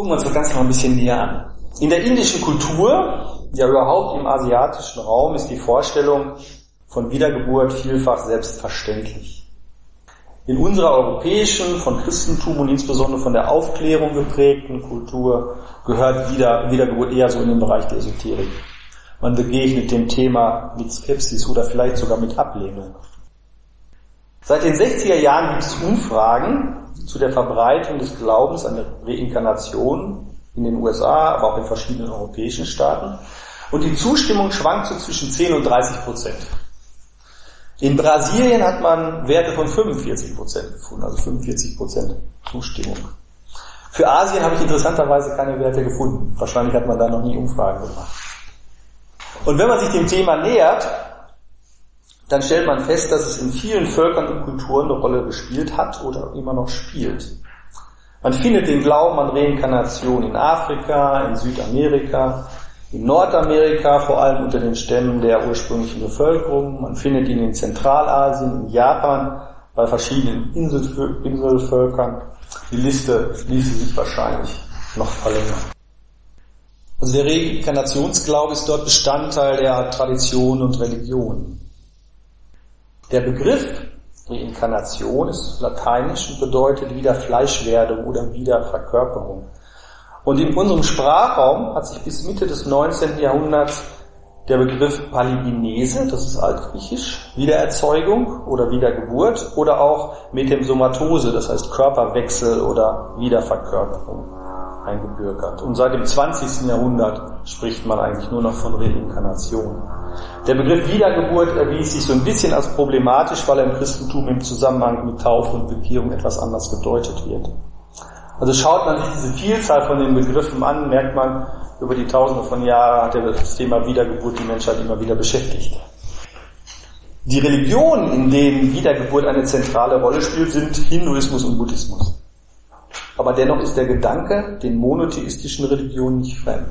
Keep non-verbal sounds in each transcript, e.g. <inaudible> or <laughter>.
Gucken wir uns das Ganze noch ein bisschen näher an. In der indischen Kultur, ja überhaupt im asiatischen Raum, ist die Vorstellung von Wiedergeburt vielfach selbstverständlich. In unserer europäischen, von Christentum und insbesondere von der Aufklärung geprägten Kultur gehört Wieder, Wiedergeburt eher so in den Bereich der Esoterik. Man begegnet dem Thema mit Skepsis oder vielleicht sogar mit Ablehnung. Seit den 60er Jahren gibt es Umfragen zu der Verbreitung des Glaubens an Reinkarnation in den USA, aber auch in verschiedenen europäischen Staaten. Und die Zustimmung schwankt so zwischen 10 und 30 Prozent. In Brasilien hat man Werte von 45 Prozent gefunden, also 45 Prozent Zustimmung. Für Asien habe ich interessanterweise keine Werte gefunden. Wahrscheinlich hat man da noch nie Umfragen gemacht. Und wenn man sich dem Thema nähert, dann stellt man fest, dass es in vielen Völkern und Kulturen eine Rolle gespielt hat oder immer noch spielt. Man findet den Glauben an Reinkarnation in Afrika, in Südamerika, in Nordamerika, vor allem unter den Stämmen der ursprünglichen Bevölkerung. Man findet ihn in Zentralasien, in Japan, bei verschiedenen Inselvölkern. Die Liste ließe sich wahrscheinlich noch verlängern. Also der Reinkarnationsglaube ist dort Bestandteil der Tradition und Religion. Der Begriff Reinkarnation ist lateinisch und bedeutet wieder Fleischwerdung oder Wiederverkörperung. Und in unserem Sprachraum hat sich bis Mitte des 19. Jahrhunderts der Begriff Palingenese, das ist altgriechisch, Wiedererzeugung oder Wiedergeburt oder auch Metemsomatose, das heißt Körperwechsel oder Wiederverkörperung eingebürgert. Und seit dem 20. Jahrhundert spricht man eigentlich nur noch von Reinkarnation. Der Begriff Wiedergeburt erwies sich so ein bisschen als problematisch, weil er im Christentum im Zusammenhang mit Taufe und Bekehrung etwas anders gedeutet wird. Also schaut man sich diese Vielzahl von den Begriffen an, merkt man, über die Tausende von Jahren hat das Thema Wiedergeburt die Menschheit immer wieder beschäftigt. Die Religionen, in denen Wiedergeburt eine zentrale Rolle spielt, sind Hinduismus und Buddhismus. Aber dennoch ist der Gedanke den monotheistischen Religionen nicht fremd.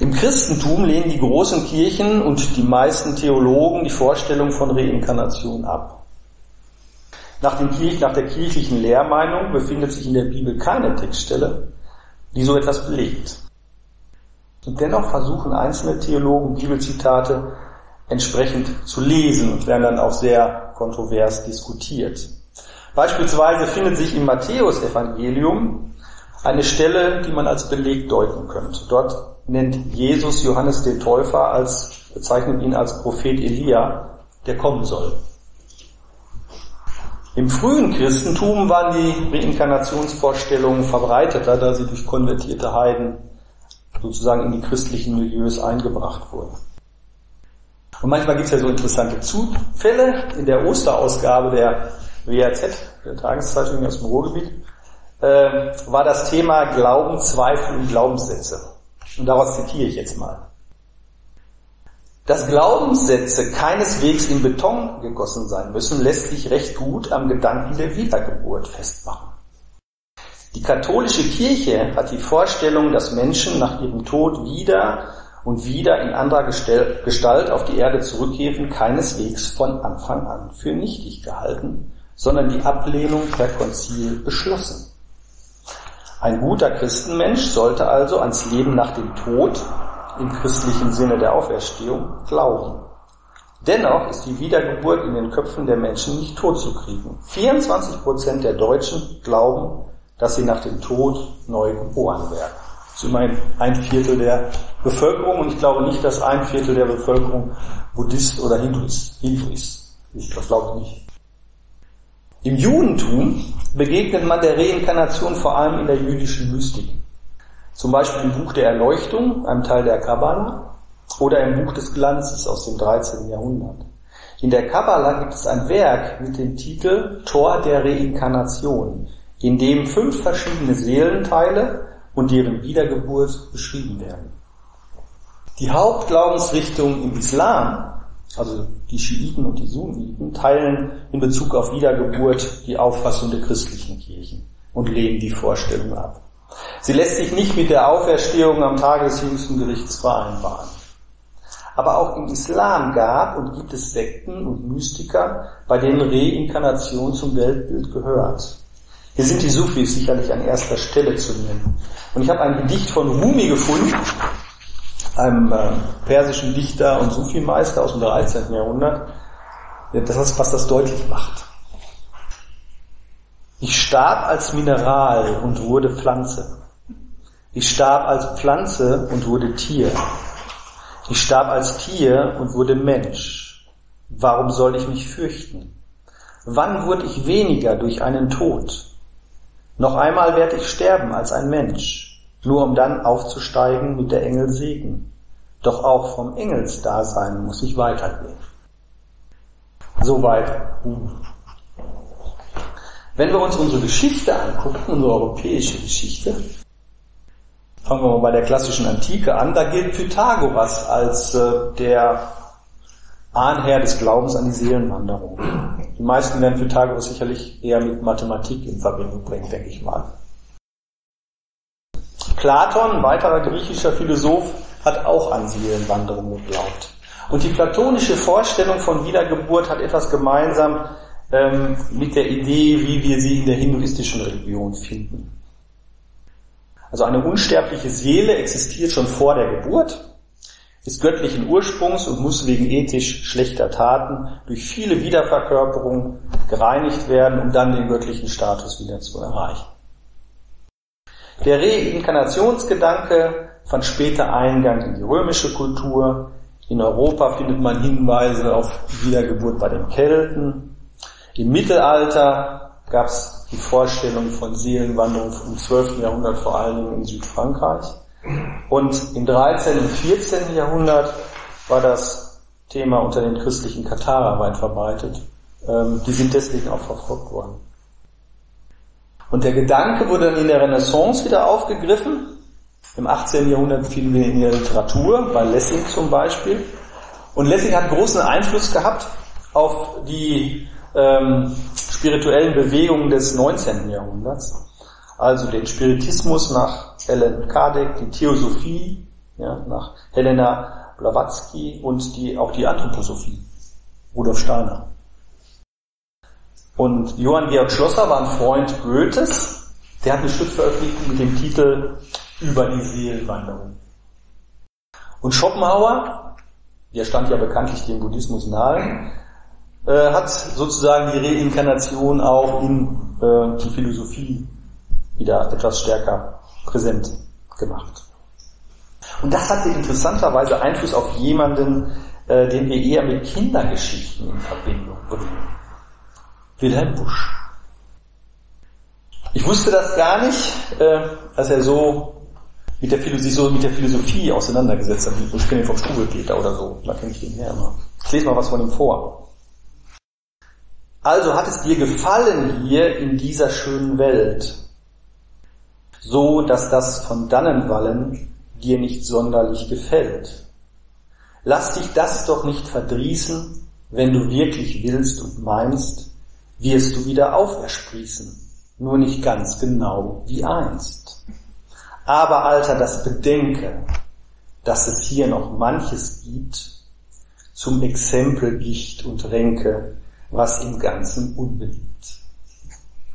Im Christentum lehnen die großen Kirchen und die meisten Theologen die Vorstellung von Reinkarnation ab. Nach, Kirch, nach, der kirchlichen Lehrmeinung befindet sich in der Bibel keine Textstelle, die so etwas belegt. Und dennoch versuchen einzelne Theologen Bibelzitate entsprechend zu lesen und werden dann auch sehr kontrovers diskutiert. Beispielsweise findet sich im Matthäusevangelium eine Stelle, die man als Beleg deuten könnte. Dort nennt Jesus Johannes den Täufer als, bezeichnet ihn als Prophet Elia, der kommen soll. Im frühen Christentum waren die Reinkarnationsvorstellungen verbreiteter, da sie durch konvertierte Heiden sozusagen in die christlichen Milieus eingebracht wurden. Und manchmal gibt es ja so interessante Zufälle. In der Osterausgabe der WAZ, der Tageszeitung aus dem Ruhrgebiet, äh, war das Thema Glauben, Zweifel und Glaubenssätze. Und daraus zitiere ich jetzt mal. Dass Glaubenssätze keineswegs in Beton gegossen sein müssen, lässt sich recht gut am Gedanken der Wiedergeburt festmachen. Die katholische Kirche hat die Vorstellung, dass Menschen nach ihrem Tod wieder und wieder in anderer Gestalt auf die Erde zurückkehren, keineswegs von Anfang an für nichtig gehalten, sondern die Ablehnung per Konzil beschlossen. Ein guter Christenmensch sollte also ans Leben nach dem Tod im christlichen Sinne der Auferstehung glauben. Dennoch ist die Wiedergeburt in den Köpfen der Menschen nicht totzukriegen. 24 Prozent der Deutschen glauben, dass sie nach dem Tod neu geboren werden. Das ist immerhin ein Viertel der Bevölkerung und ich glaube nicht, dass ein Viertel der Bevölkerung Buddhist oder Hindu ist. Hindu ist. Ich glaube nicht. Im Judentum begegnet man der Reinkarnation vor allem in der jüdischen Mystik. Zum Beispiel im Buch der Erleuchtung, einem Teil der Kabbala, oder im Buch des Glanzes aus dem 13. Jahrhundert. In der Kabbala gibt es ein Werk mit dem Titel Tor der Reinkarnation, in dem fünf verschiedene Seelenteile und deren Wiedergeburt beschrieben werden. Die Hauptglaubensrichtung im Islam also die Schiiten und die Sunniten, teilen in Bezug auf Wiedergeburt die Auffassung der christlichen Kirchen und lehnen die Vorstellung ab. Sie lässt sich nicht mit der Auferstehung am Tage des jüngsten Gerichts vereinbaren. Aber auch im Islam gab und gibt es Sekten und Mystiker, bei denen Reinkarnation zum Weltbild gehört. Hier sind die Sufis sicherlich an erster Stelle zu nennen. Und ich habe ein Gedicht von Rumi gefunden, einem äh, persischen Dichter und Sufi-Meister aus dem 13. Jahrhundert, das ist, was das deutlich macht. Ich starb als Mineral und wurde Pflanze. Ich starb als Pflanze und wurde Tier. Ich starb als Tier und wurde Mensch. Warum soll ich mich fürchten? Wann wurde ich weniger durch einen Tod? Noch einmal werde ich sterben als ein Mensch, nur um dann aufzusteigen mit der Engel Segen. Doch auch vom Engelsdasein muss ich weitergehen. Soweit. Wenn wir uns unsere Geschichte angucken, unsere europäische Geschichte, fangen wir mal bei der klassischen Antike an, da gilt Pythagoras als äh, der Ahnherr des Glaubens an die Seelenwanderung. Die meisten werden Pythagoras sicherlich eher mit Mathematik in Verbindung bringen, denke ich mal. Platon, weiterer griechischer Philosoph, hat auch an Seelenwanderung geglaubt. Und die platonische Vorstellung von Wiedergeburt hat etwas gemeinsam ähm, mit der Idee, wie wir sie in der hinduistischen Religion finden. Also eine unsterbliche Seele existiert schon vor der Geburt, ist göttlichen Ursprungs und muss wegen ethisch schlechter Taten durch viele Wiederverkörperungen gereinigt werden, um dann den göttlichen Status wieder zu erreichen. Der Reinkarnationsgedanke fand später Eingang in die römische Kultur. In Europa findet man Hinweise auf Wiedergeburt bei den Kelten. Im Mittelalter gab es die Vorstellung von Seelenwanderung im 12. Jahrhundert vor allen Dingen in Südfrankreich. Und im 13. und 14. Jahrhundert war das Thema unter den christlichen Katharer weit verbreitet. Ähm, die sind deswegen auch verfolgt worden. Und der Gedanke wurde dann in der Renaissance wieder aufgegriffen. Im 18. Jahrhundert finden wir in der Literatur, bei Lessing zum Beispiel. Und Lessing hat großen Einfluss gehabt auf die ähm, spirituellen Bewegungen des 19. Jahrhunderts. Also den Spiritismus nach Ellen Kardec, die Theosophie ja, nach Helena Blavatsky und die, auch die Anthroposophie, Rudolf Steiner. Und Johann Georg Schlosser war ein Freund Goethes, der hat eine Schrift veröffentlicht mit dem Titel Über die Seelenwanderung. Und Schopenhauer, der stand ja bekanntlich dem Buddhismus nahe, äh, hat sozusagen die Reinkarnation auch in äh, die Philosophie wieder etwas stärker präsent gemacht. Und das hatte interessanterweise Einfluss auf jemanden, äh, den wir eher mit Kindergeschichten in Verbindung bringen. Wilhelm Busch. Ich wusste das gar nicht, äh, dass er so mit der Philosophie, so mit der Philosophie auseinandergesetzt hat. Ich kenne ihn vom Struwelpeter oder so. Da kenne ich den her immer. Ich lese mal was von ihm vor. Also hat es dir gefallen hier in dieser schönen Welt, so dass das von Dannenwallen dir nicht sonderlich gefällt. Lass dich das doch nicht verdrießen, wenn du wirklich willst und meinst, wirst du wieder aufersprießen, nur nicht ganz genau wie einst. Aber Alter, das bedenke, dass es hier noch manches gibt, zum Exempel Gicht und Ränke, was im Ganzen unbeliebt.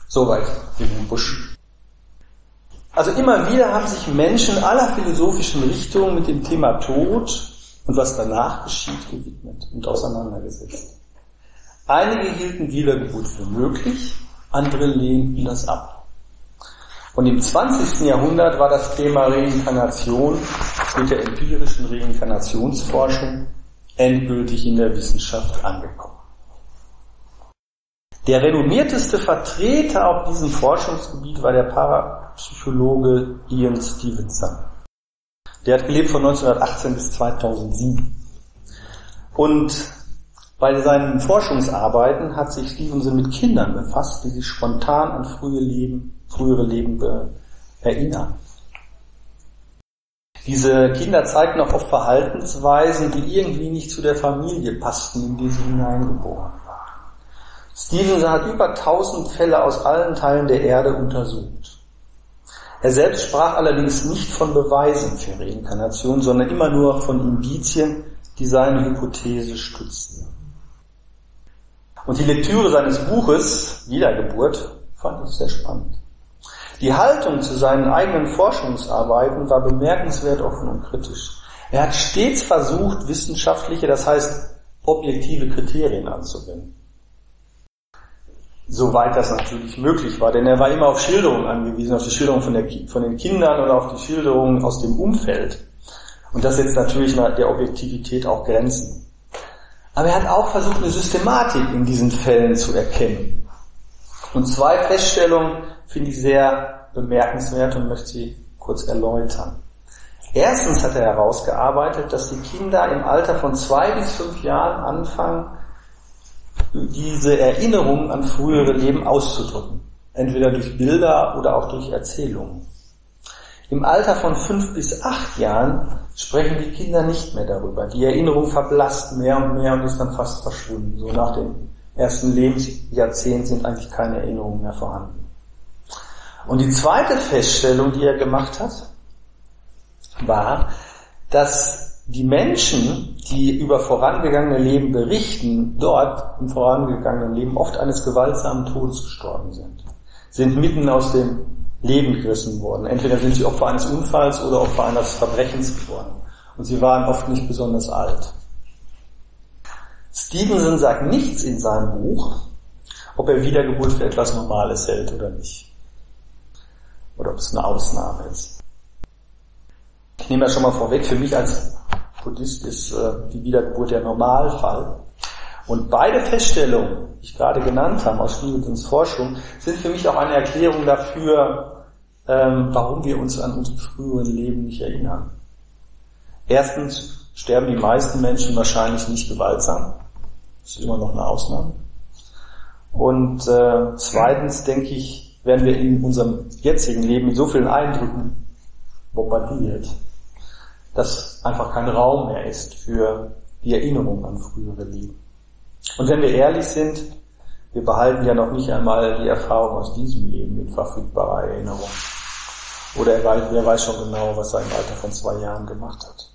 Soweit Wilhelm Busch. Also immer wieder haben sich Menschen aller philosophischen Richtungen mit dem Thema Tod und was danach geschieht gewidmet und auseinandergesetzt. Einige hielten Wiedergeburt für möglich, andere lehnten das ab. Und im 20. Jahrhundert war das Thema Reinkarnation mit der empirischen Reinkarnationsforschung endgültig in der Wissenschaft angekommen. Der renommierteste Vertreter auf diesem Forschungsgebiet war der Parapsychologe Ian Stevenson. Der hat gelebt von 1918 bis 2007. Und bei seinen Forschungsarbeiten hat sich Stevenson mit Kindern befasst, die sich spontan an frühe Leben, frühere Leben erinnern. Diese Kinder zeigten auch oft Verhaltensweisen, die irgendwie nicht zu der Familie passten, in die sie hineingeboren Stevenson hat über 1000 Fälle aus allen Teilen der Erde untersucht. Er selbst sprach allerdings nicht von Beweisen für Reinkarnation, sondern immer nur von Indizien, die seine Hypothese stützten. Und die Lektüre seines Buches Wiedergeburt Fand ich sehr spannend. Die Haltung zu seinen eigenen Forschungsarbeiten war bemerkenswert offen und kritisch. Er hat stets versucht, wissenschaftliche, das heißt objektive Kriterien anzuwenden. Soweit das natürlich möglich war, denn er war immer auf Schilderungen angewiesen, auf die Schilderungen von, von den Kindern oder auf die Schilderungen aus dem Umfeld. Und das setzt natürlich der Objektivität auch Grenzen. Aber er hat auch versucht, eine Systematik in diesen Fällen zu erkennen. Und zwei Feststellungen finde ich sehr bemerkenswert und möchte sie kurz erläutern. Erstens hat er herausgearbeitet, dass die Kinder im Alter von zwei bis fünf Jahren anfangen, diese Erinnerungen an frühere Leben auszudrücken. Entweder durch Bilder oder auch durch Erzählungen. Im Alter von fünf bis acht Jahren sprechen die Kinder nicht mehr darüber. Die Erinnerung verblasst mehr und mehr und ist dann fast verschwunden. So nach dem ersten Lebensjahrzehnt sind eigentlich keine Erinnerungen mehr vorhanden. Und die zweite Feststellung, die er gemacht hat, war, dass die Menschen, die über vorangegangene Leben berichten, dort im vorangegangenen Leben oft eines gewaltsamen Todes gestorben sind. Sind mitten aus dem Leben gerissen worden. Entweder sind sie Opfer eines Unfalls oder Opfer eines Verbrechens geworden. Und sie waren oft nicht besonders alt. Stevenson sagt nichts in seinem Buch, ob er Wiedergeburt für etwas Normales hält oder nicht. Oder ob es eine Ausnahme ist. Ich nehme das schon mal vorweg, für mich als Buddhist ist äh, die Wiedergeburt der Normalfall. Und beide Feststellungen, die ich gerade genannt habe aus Stevensons Forschung, sind für mich auch eine Erklärung dafür, ähm, warum wir uns an unsere früheren Leben nicht erinnern. Erstens sterben die meisten Menschen wahrscheinlich nicht gewaltsam. Das ist immer noch eine Ausnahme. Und äh, zweitens denke ich, werden wir in unserem jetzigen Leben mit so vielen Eindrücken bombardiert, dass einfach kein Raum mehr ist für die Erinnerung an frühere Leben. Und wenn wir ehrlich sind, wir behalten ja noch nicht einmal die Erfahrung aus diesem Leben in verfügbarer Erinnerung. Oder er weiß, wer weiß schon genau, was er im Alter von zwei Jahren gemacht hat.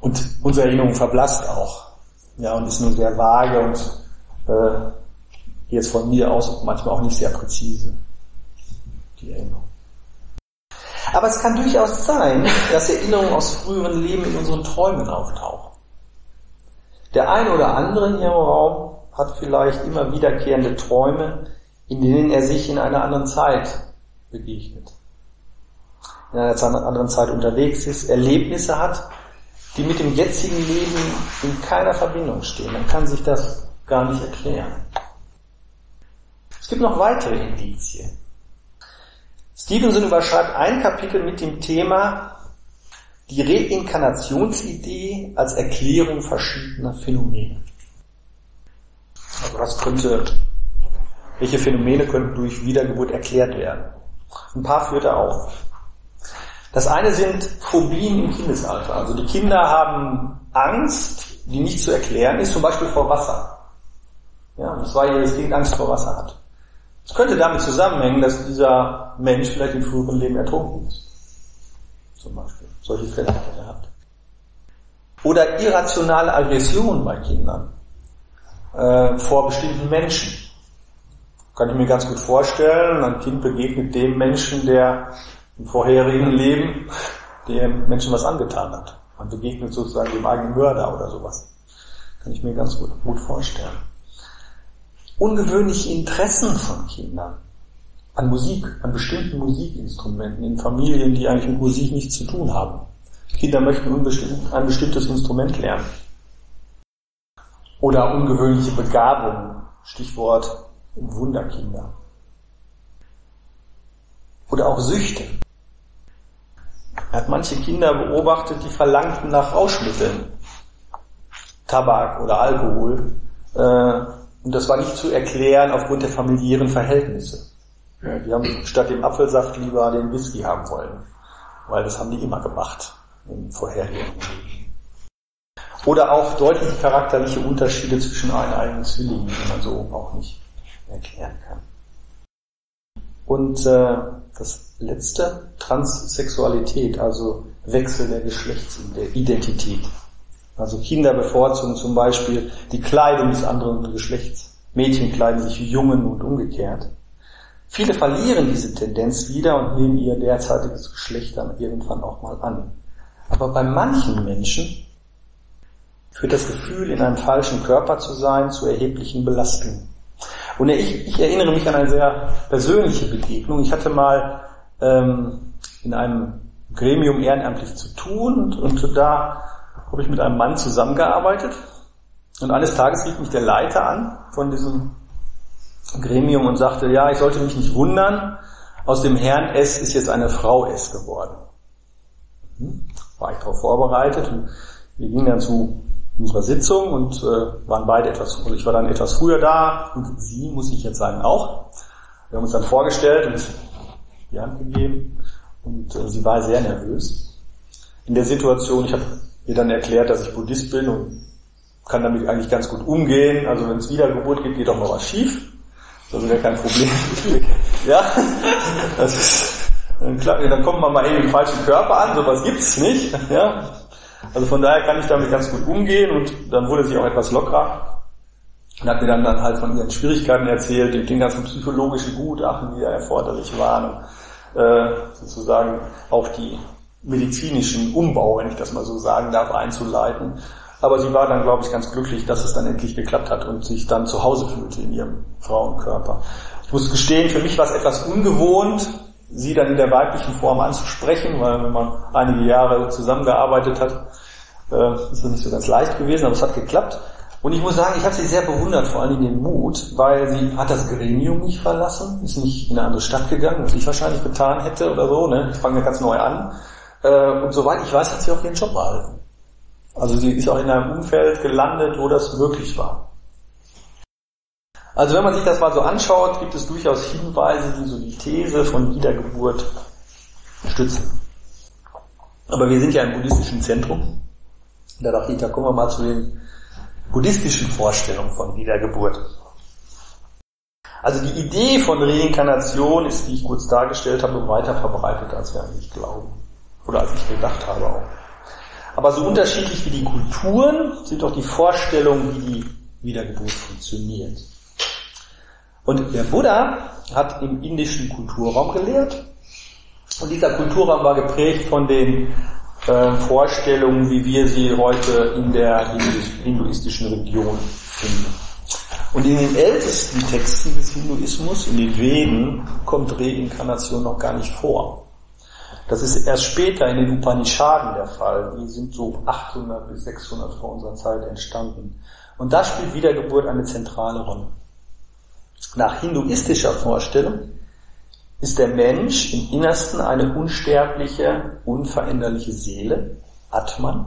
Und unsere Erinnerung verblasst auch. Ja, und ist nur sehr vage und äh, jetzt von mir aus manchmal auch nicht sehr präzise. Die Erinnerung. Aber es kann durchaus sein, dass Erinnerungen aus früheren Leben in unseren Träumen auftauchen. Der eine oder andere in Ihrem Raum hat vielleicht immer wiederkehrende Träume, in denen er sich in einer anderen Zeit begegnet. In einer anderen Zeit unterwegs ist, Erlebnisse hat, die mit dem jetzigen Leben in keiner Verbindung stehen. Man kann sich das gar nicht erklären. Es gibt noch weitere Indizien. Stevenson überschreibt ein Kapitel mit dem Thema die Reinkarnationsidee als Erklärung verschiedener Phänomene. Also was könnte, welche Phänomene könnten durch Wiedergeburt erklärt werden? Ein paar führt er auf. Das eine sind Phobien im Kindesalter. Also die Kinder haben Angst, die nicht zu erklären ist, zum Beispiel vor Wasser. Ja, ein zweijähriges Kind Angst vor Wasser hat. Es könnte damit zusammenhängen, dass dieser Mensch vielleicht im früheren Leben ertrunken ist. Zum Beispiel. Solche Fälle hat er gehabt. Oder irrationale Aggression bei Kindern äh, vor bestimmten Menschen. Kann ich mir ganz gut vorstellen, ein Kind begegnet dem Menschen, der im vorherigen Leben dem Menschen was angetan hat. Man begegnet sozusagen dem eigenen Mörder oder sowas. Kann ich mir ganz gut, gut vorstellen. Ungewöhnliche Interessen von Kindern an Musik, an bestimmten Musikinstrumenten in Familien, die eigentlich mit Musik nichts zu tun haben. Kinder möchten ein bestimmtes Instrument lernen. Oder ungewöhnliche Begabungen, Stichwort Wunderkinder. Oder auch Süchte. Er hat manche Kinder beobachtet, die verlangten nach Rauschmitteln, Tabak oder Alkohol. Äh, und das war nicht zu erklären aufgrund der familiären Verhältnisse. Die haben statt dem Apfelsaft lieber den Whisky haben wollen, weil das haben die immer gemacht im vorherigen Leben. Oder auch deutliche charakterliche Unterschiede zwischen allen eigenen Zwillingen, die man so auch nicht erklären kann. Und äh, das letzte, Transsexualität, also Wechsel der Geschlechtsidentität. Also Kinder bevorzugen zum Beispiel die Kleidung des anderen Geschlechts Mädchen kleiden sich wie Jungen und umgekehrt. Viele verlieren diese Tendenz wieder und nehmen ihr derzeitiges Geschlecht dann irgendwann auch mal an. Aber bei manchen Menschen führt das Gefühl, in einem falschen Körper zu sein, zu erheblichen Belastungen. Und ich, ich erinnere mich an eine sehr persönliche Begegnung. Ich hatte mal ähm, in einem Gremium ehrenamtlich zu tun und, und da habe ich mit einem Mann zusammengearbeitet. Und eines Tages rief mich der Leiter an von diesem Gremium und sagte, ja, ich sollte mich nicht wundern, aus dem Herrn S ist jetzt eine Frau S geworden. Hm? War ich darauf vorbereitet und wir gingen dann zu unserer Sitzung und äh, waren beide etwas, also ich war dann etwas früher da und sie, muss ich jetzt sagen, auch. Wir haben uns dann vorgestellt und die Hand gegeben und äh, sie war sehr nervös. In der Situation, ich habe ihr dann erklärt, dass ich Buddhist bin und kann damit eigentlich ganz gut umgehen. Also wenn es Wiedergeburt gibt, geht auch mal was schief. Das ist ja kein Problem. <laughs> ja, das ist, klar, dann kommt man mal eben im falschen Körper an, sowas gibt's nicht. Ja, also von daher kann ich damit ganz gut umgehen und dann wurde sie auch etwas lockerer und hat mir dann, dann halt von ihren Schwierigkeiten erzählt, den ganzen psychologischen Gutachten, die da erforderlich waren, und, äh, sozusagen auch die medizinischen Umbau, wenn ich das mal so sagen darf, einzuleiten. Aber sie war dann, glaube ich, ganz glücklich, dass es dann endlich geklappt hat und sich dann zu Hause fühlte in ihrem Frauenkörper. Ich muss gestehen, für mich war es etwas ungewohnt, sie dann in der weiblichen Form anzusprechen, weil wenn man einige Jahre zusammengearbeitet hat, äh, ist das nicht so ganz leicht gewesen, aber es hat geklappt. Und ich muss sagen, ich habe sie sehr bewundert, vor allen Dingen den Mut, weil sie hat das Gremium nicht verlassen, ist nicht in eine andere Stadt gegangen, was ich wahrscheinlich getan hätte oder so. Ne? Ich fange ja ganz neu an. Äh, und soweit ich weiß, hat sie auch ihren Job behalten. Also sie ist auch in einem Umfeld gelandet, wo das möglich war. Also wenn man sich das mal so anschaut, gibt es durchaus Hinweise, die so die These von Wiedergeburt stützen. Aber wir sind ja im buddhistischen Zentrum. Da dachte ich, da kommen wir mal zu den buddhistischen Vorstellungen von Wiedergeburt. Also die Idee von Reinkarnation ist, wie ich kurz dargestellt habe, weiter verbreitet, als wir eigentlich glauben. Oder als ich gedacht habe auch. Aber so unterschiedlich wie die Kulturen sind auch die Vorstellungen, wie die Wiedergeburt funktioniert. Und der Buddha hat im indischen Kulturraum gelehrt. Und dieser Kulturraum war geprägt von den äh, Vorstellungen, wie wir sie heute in der hinduistischen Religion finden. Und in den ältesten Texten des Hinduismus, in den Veden, kommt Reinkarnation noch gar nicht vor. Das ist erst später in den Upanishaden der Fall. Die sind so 800 bis 600 vor unserer Zeit entstanden. Und da spielt Wiedergeburt eine zentrale Rolle. Nach hinduistischer Vorstellung ist der Mensch im Innersten eine unsterbliche, unveränderliche Seele, Atman,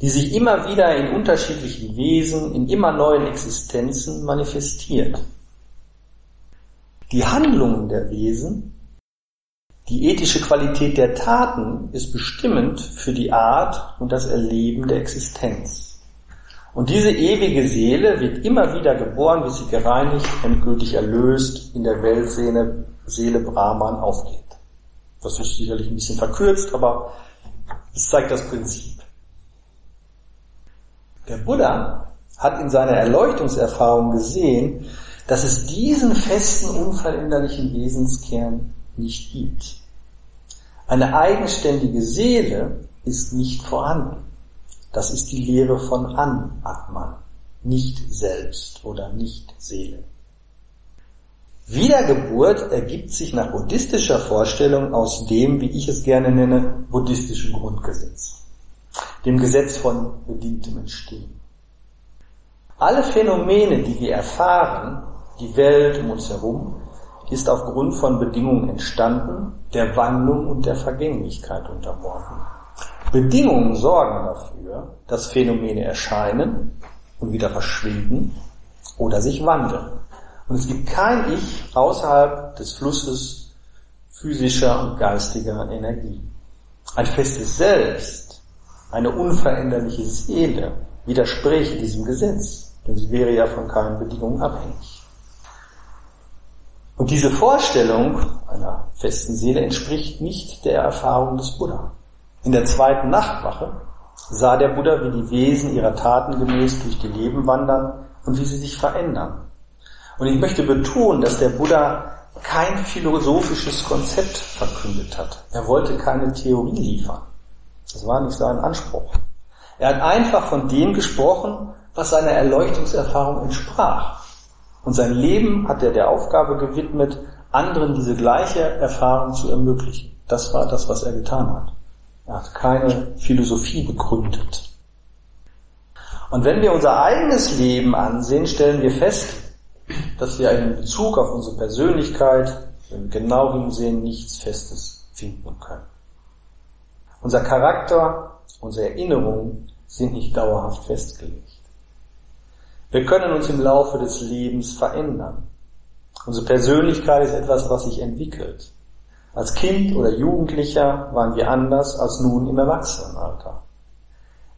die sich immer wieder in unterschiedlichen Wesen, in immer neuen Existenzen manifestiert. Die Handlungen der Wesen, die ethische Qualität der Taten ist bestimmend für die Art und das Erleben der Existenz. Und diese ewige Seele wird immer wieder geboren, bis sie gereinigt, endgültig erlöst, in der Weltseele Seele Brahman aufgeht. Das ist sicherlich ein bisschen verkürzt, aber es zeigt das Prinzip. Der Buddha hat in seiner Erleuchtungserfahrung gesehen, dass es diesen festen, unveränderlichen Wesenskern nicht gibt. Eine eigenständige Seele ist nicht vorhanden. Das ist die Lehre von An Atman, nicht Selbst oder nicht Seele. Wiedergeburt ergibt sich nach buddhistischer Vorstellung aus dem, wie ich es gerne nenne, buddhistischen Grundgesetz, dem Gesetz von bedingtem Entstehen. Alle Phänomene, die wir erfahren, die Welt um uns herum, ist aufgrund von Bedingungen entstanden, der Wandlung und der Vergänglichkeit unterworfen. Bedingungen sorgen dafür, dass Phänomene erscheinen und wieder verschwinden oder sich wandeln. Und es gibt kein Ich außerhalb des Flusses physischer und geistiger Energie. Ein festes Selbst, eine unveränderliche Seele widerspräche diesem Gesetz, denn sie wäre ja von keinen Bedingungen abhängig. Und diese Vorstellung einer festen Seele entspricht nicht der Erfahrung des Buddha. In der zweiten Nachtwache sah der Buddha, wie die Wesen ihrer Taten gemäß durch die Leben wandern, und wie sie sich verändern. Und ich möchte betonen, dass der Buddha kein philosophisches Konzept verkündet hat. Er wollte keine Theorie liefern. Das war nicht sein Anspruch. Er hat einfach von dem gesprochen, was seiner Erleuchtungserfahrung entsprach. Und sein Leben hat er der Aufgabe gewidmet, anderen diese gleiche Erfahrung zu ermöglichen. Das war das, was er getan hat. Er hat keine Philosophie begründet. Und wenn wir unser eigenes Leben ansehen, stellen wir fest, dass wir in Bezug auf unsere Persönlichkeit, wenn wir genau hinsehen, nichts Festes finden können. Unser Charakter, unsere Erinnerungen sind nicht dauerhaft festgelegt. Wir können uns im Laufe des Lebens verändern. Unsere Persönlichkeit ist etwas, was sich entwickelt. Als Kind oder Jugendlicher waren wir anders als nun im Erwachsenenalter.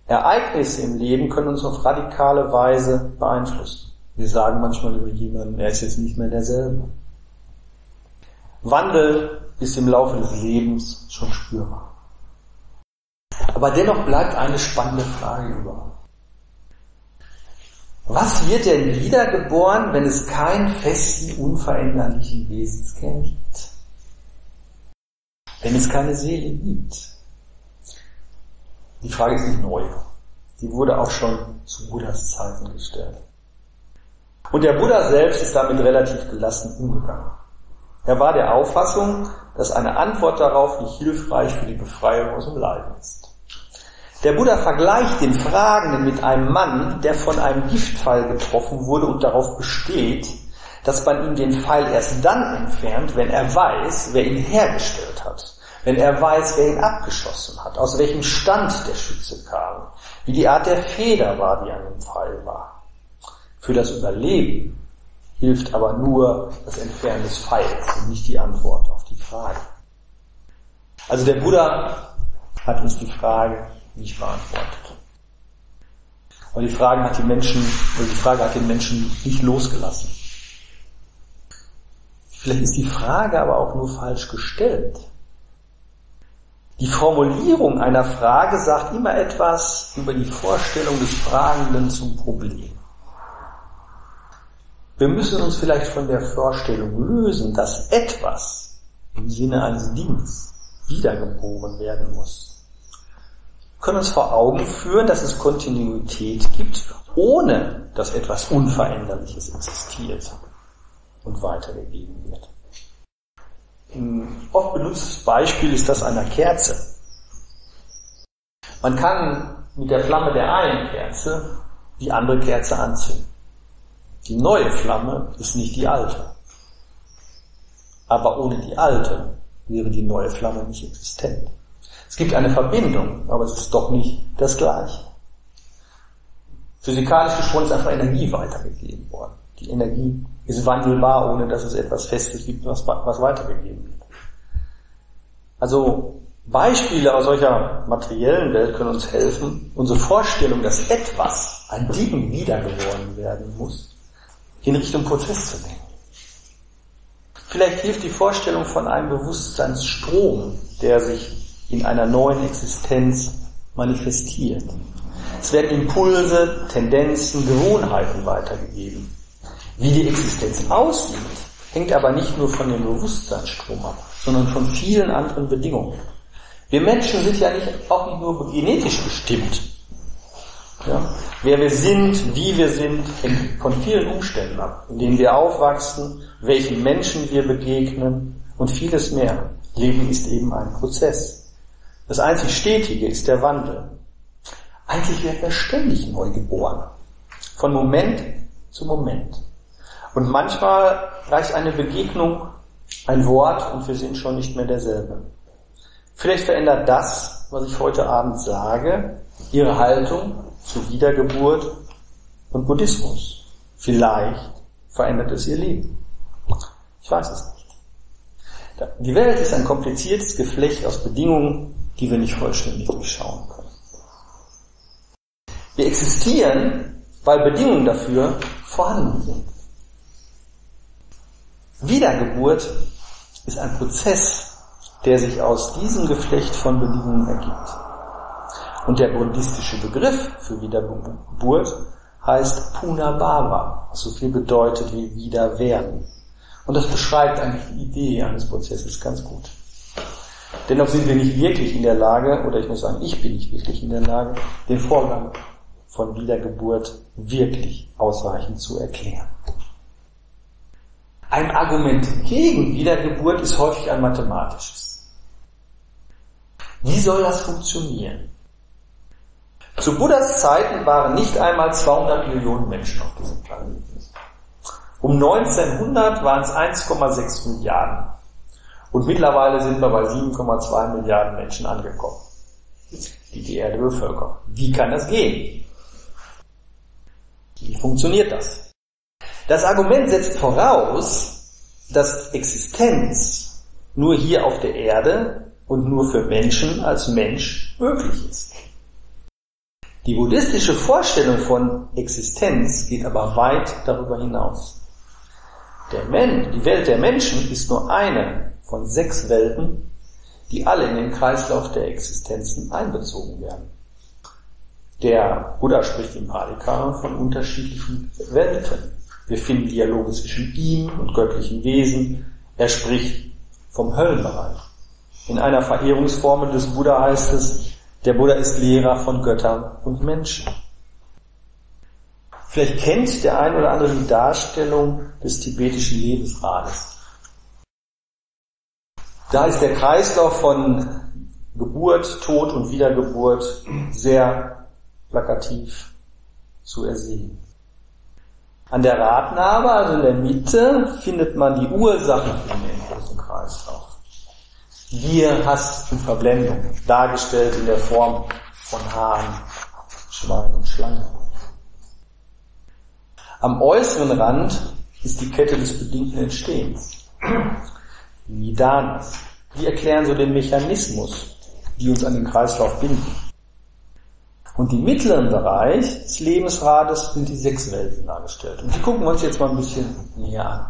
Ereignisse im Leben können uns auf radikale Weise beeinflussen. Wir sagen manchmal über jemanden, er ist jetzt nicht mehr derselbe. Wandel ist im Laufe des Lebens schon spürbar. Aber dennoch bleibt eine spannende Frage über. Was wird denn wiedergeboren, wenn es keinen festen, unveränderlichen Wesenskern gibt? Wenn es keine Seele gibt? Die Frage ist nicht neu. Die wurde auch schon zu Buddhas Zeiten gestellt. Und der Buddha selbst ist damit relativ gelassen umgegangen. Er war der Auffassung, dass eine Antwort darauf nicht hilfreich für die Befreiung aus dem Leiden ist. Der Buddha vergleicht den Fragenden mit einem Mann, der von einem Giftpfeil getroffen wurde und darauf besteht, dass man ihm den Pfeil erst dann entfernt, wenn er weiß, wer ihn hergestellt hat, wenn er weiß, wer ihn abgeschossen hat, aus welchem Stand der Schütze kam, wie die Art der Feder war, die an dem Pfeil war. Für das Überleben hilft aber nur das Entfernen des Pfeils und nicht die Antwort auf die Frage. Also der Buddha hat uns die Frage nicht beantwortet. Aber die Frage hat die Menschen, oder die Frage hat den Menschen nicht losgelassen. Vielleicht ist die Frage aber auch nur falsch gestellt. Die Formulierung einer Frage sagt immer etwas über die Vorstellung des Fragenden zum Problem. Wir müssen uns vielleicht von der Vorstellung lösen, dass etwas im Sinne eines Dings wiedergeboren werden muss. Wir können uns vor Augen führen, dass es Kontinuität gibt, ohne dass etwas Unveränderliches existiert und weitergegeben wird. Ein oft benutztes Beispiel ist das einer Kerze. Man kann mit der Flamme der einen Kerze die andere Kerze anzünden. Die neue Flamme ist nicht die alte. Aber ohne die alte wäre die neue Flamme nicht existent. Es gibt eine Verbindung, aber es ist doch nicht das Gleiche. Physikalisch gesprochen ist einfach Energie weitergegeben worden. Die Energie ist wandelbar, ohne dass es etwas Festes gibt, was, was weitergegeben wird. Also Beispiele aus solcher materiellen Welt können uns helfen, unsere Vorstellung, dass etwas, ein Ding wiedergeworden werden muss, in Richtung Prozess zu denken. Vielleicht hilft die Vorstellung von einem Bewusstseinsstrom, der sich in einer neuen Existenz manifestiert. Es werden Impulse, Tendenzen, Gewohnheiten weitergegeben. Wie die Existenz aussieht, hängt aber nicht nur von dem Bewusstseinsstrom ab, sondern von vielen anderen Bedingungen. Wir Menschen sind ja nicht, auch nicht nur genetisch bestimmt. Ja? Wer wir sind, wie wir sind, hängt von vielen Umständen ab, in denen wir aufwachsen, welchen Menschen wir begegnen und vieles mehr. Leben ist eben ein Prozess. Das einzig Stetige ist der Wandel. Eigentlich werden wir ständig neu geboren. Von Moment zu Moment. Und manchmal reicht eine Begegnung, ein Wort und wir sind schon nicht mehr derselbe. Vielleicht verändert das, was ich heute Abend sage, Ihre Haltung zu Wiedergeburt und Buddhismus. Vielleicht verändert es ihr Leben. Ich weiß es nicht. Die Welt ist ein kompliziertes Geflecht aus Bedingungen, die wir nicht vollständig durchschauen können. Wir existieren, weil Bedingungen dafür vorhanden sind. Wiedergeburt ist ein Prozess, der sich aus diesem Geflecht von Bedingungen ergibt. Und der buddhistische Begriff für Wiedergeburt heißt Punabhava, was so viel bedeutet wie wieder werden. Und das beschreibt eigentlich die Idee eines Prozesses ganz gut. Dennoch sind wir nicht wirklich in der Lage, oder ich muss sagen, ich bin nicht wirklich in der Lage, den Vorgang von Wiedergeburt wirklich ausreichend zu erklären. Ein Argument gegen Wiedergeburt ist häufig ein mathematisches. Wie soll das funktionieren? Zu Buddhas Zeiten waren nicht einmal 200 Millionen Menschen auf diesem Planeten. Um 1900 waren es 1,6 Milliarden. Und mittlerweile sind wir bei 7,2 Milliarden Menschen angekommen, die die Erde bevölkern. Wie kann das gehen? Wie funktioniert das? Das Argument setzt voraus, dass Existenz nur hier auf der Erde und nur für Menschen als Mensch möglich ist. Die buddhistische Vorstellung von Existenz geht aber weit darüber hinaus. Der Mensch, die Welt der Menschen ist nur eine von sechs Welten, die alle in den Kreislauf der Existenzen einbezogen werden. Der Buddha spricht im Padikara von unterschiedlichen Welten. Wir finden Dialoge zwischen ihm und göttlichen Wesen. Er spricht vom Höllenbereich. In einer Verehrungsformel des Buddha heißt es, der Buddha ist Lehrer von Göttern und Menschen. Vielleicht kennt der ein oder andere die Darstellung des tibetischen Lebensrades. Da ist der Kreislauf von Geburt, Tod und Wiedergeburt sehr plakativ zu ersehen. An der Radnabe, also in der Mitte, findet man die Ursachen für den endlosen Kreislauf. Gier, Hass und Verblendung, dargestellt in der Form von Haaren, Schwein und Schlange. Am äußeren Rand ist die Kette des bedingten Entstehens. Die Nidanas. Die erklären so den Mechanismus, die uns an den Kreislauf binden. Und im mittleren Bereich des Lebensrades sind die sechs Welten dargestellt. Und die gucken wir uns jetzt mal ein bisschen näher an.